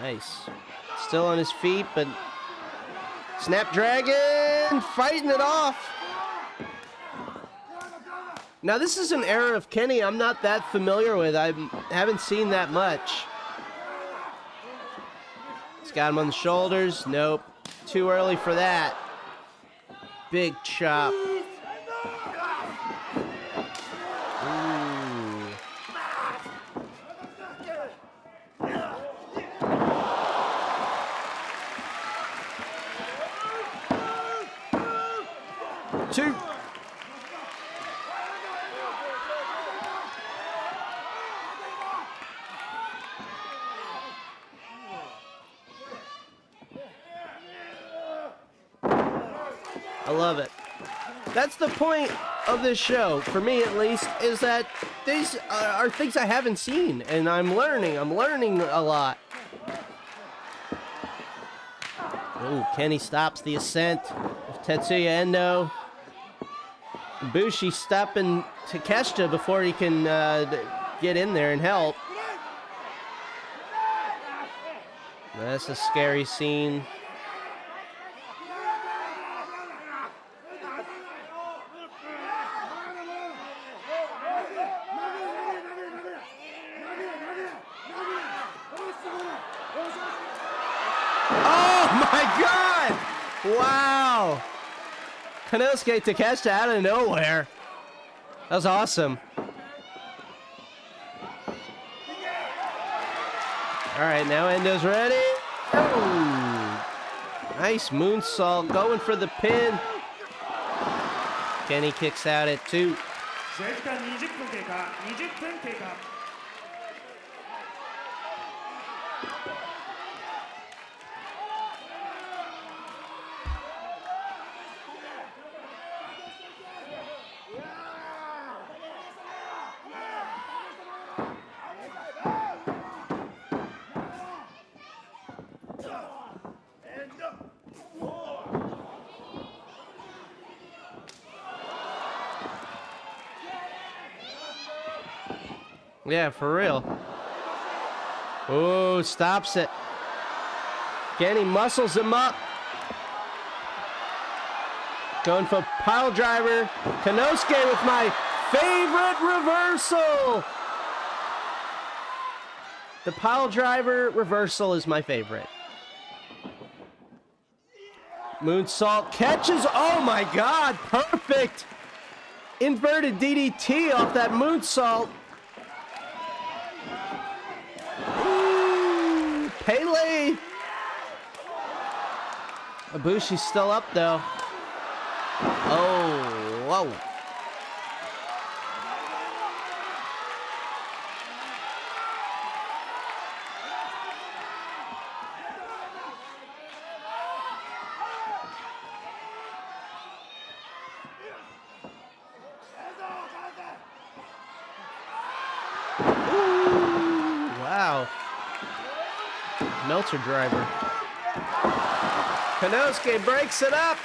Nice. Still on his feet, but Snapdragon fighting it off. Now this is an era of Kenny I'm not that familiar with. I haven't seen that much. He's got him on the shoulders. Nope. too early for that. Big chop. Ooh. Two. I love it. That's the point of this show, for me at least, is that these are, things I haven't seen, and I'm learning. I'm learning a lot. Ooh, Kenny stops the ascent of Tetsuya Endo. Bushi stopping Takeshita before he can uh, get in there and help. That's a scary scene. Konosuke Takeshita out of nowhere. That was awesome. Alright, now Endo's ready. Nice moonsault going for the pin. Kenny kicks out at two. Yeah, for real. Oh, stops it. Kenny muscles him up. Going for pile driver. Konosuke with my favorite reversal. The pile driver reversal is my favorite. Moonsault catches. Oh my god, perfect. Inverted DDT off that moonsault. Pele. Ibushi's still up though. Oh, whoa. Ooh, wow. Meltzer driver. Konosuke breaks it up.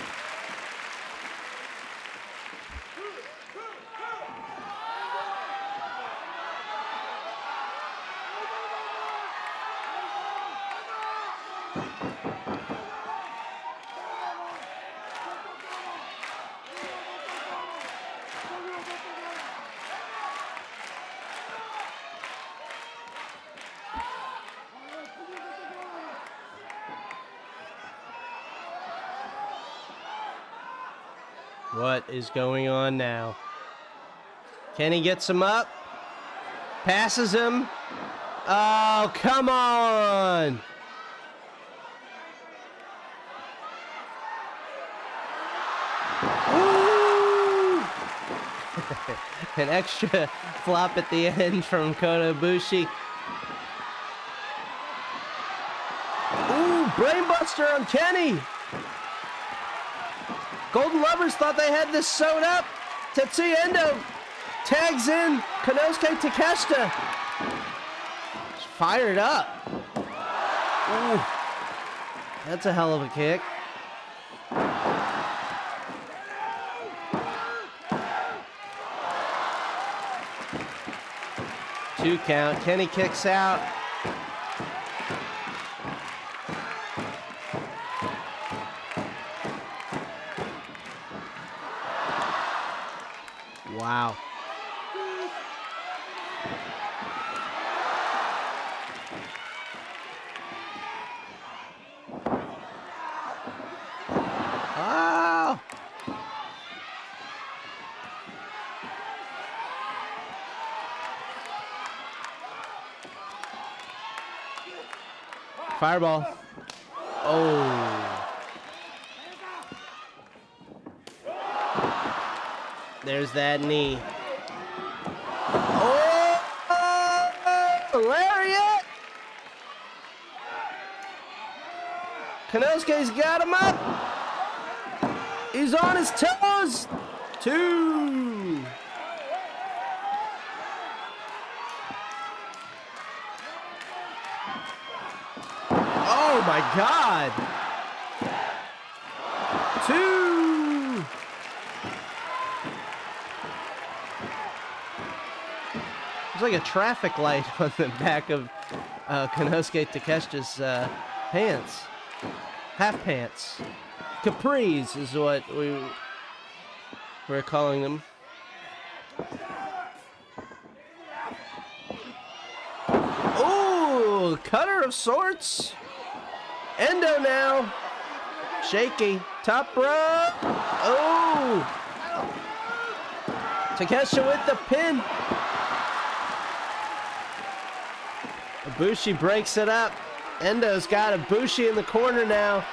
What is going on now? Kenny gets him up. Passes him. Oh, come on. An extra flop at the end from Kota Ibushi. Ooh, brainbuster on Kenny. Golden Lovers thought they had this sewed up. Tetsuya Endo tags in Konosuke Takeshita. Fired up. Ooh. That's a hell of a kick. Two count. Kenny kicks out. Wow. Fireball. There's that knee. Oh! Lariat! Konosuke's got him up. He's on his toes. Two. Oh my god. Like a traffic light on the back of uh, Konosuke Takeshita's uh, pants. Half pants. Capris is what we we're calling them. Ooh, cutter of sorts. Endo now. Shaky. Top rope. Oh. Takesha with the pin. Ibushi breaks it up. Endo's got Ibushi in the corner now.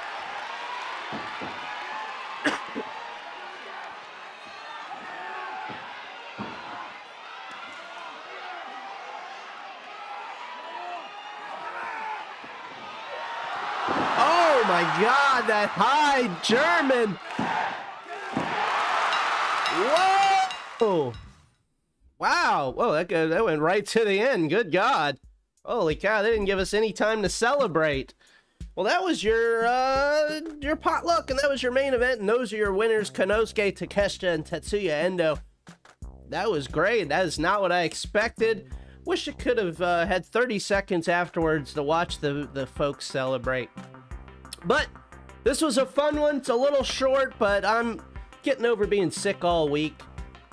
Oh my god, that high German! Whoa! Wow, whoa, that, that went right to the end. Good God. Holy cow, they didn't give us any time to celebrate. Well, that was your uh, your potluck, and that was your main event, and those are your winners, Konosuke, Takeshita, and Tetsuya Endo. That was great. That is not what I expected. Wish I could have uh, had 30 seconds afterwards to watch the, the folks celebrate. But this was a fun one. It's a little short, but I'm getting over being sick all week.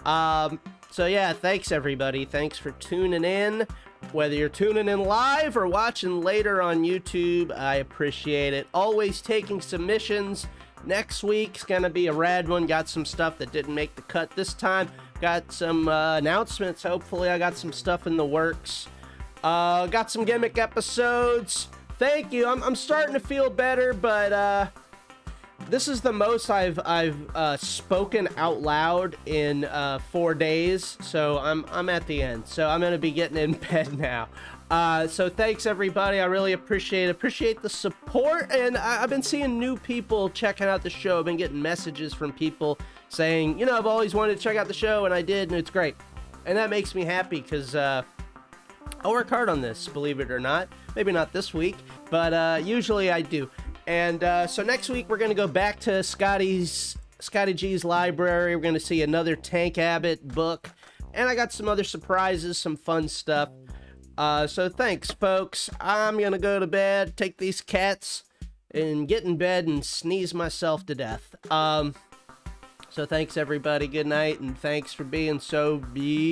Um, so yeah, thanks everybody. Thanks for tuning in. Whether you're tuning in live or watching later on YouTube, I appreciate it. Always taking submissions. Next week's gonna be a rad one. Got some stuff that didn't make the cut this time. Got some uh, announcements. Hopefully, I got some stuff in the works. Uh, got some gimmick episodes. Thank you. I'm, I'm starting to feel better, but uh, this is the most I've I've uh, spoken out loud in uh, four days. So I'm I'm at the end. So I'm gonna be getting in bed now. Uh, so thanks everybody. I really appreciate. Appreciate the support, and I, I've been seeing new people checking out the show. I've been getting messages from people saying, you know, I've always wanted to check out the show, and I did, and it's great. And that makes me happy because uh, I'll work hard on this, believe it or not. Maybe not this week, but uh, usually I do. And uh, so next week we're gonna go back to Scotty's Scotty G's library. We're gonna see another Tank Abbott book, and I got some other surprises, some fun stuff. Uh, so thanks, folks. I'm gonna go to bed, take these cats, and get in bed and sneeze myself to death. Um, so thanks everybody. Good night, and thanks for being so beautiful.